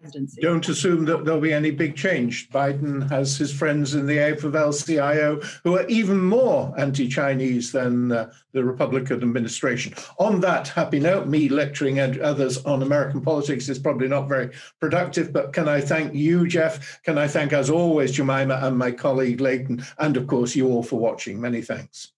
presidency. Don't assume that there'll be any big change. Biden has his friends in the AFL-CIO who are even more anti-Chinese than uh, the Republican administration. On that happy note, me lecturing others on American politics is probably not very productive, but can I thank you, Jeff? Can I thank, as always, Jemima and my colleague Leighton, and of course you all for watching. Many thanks.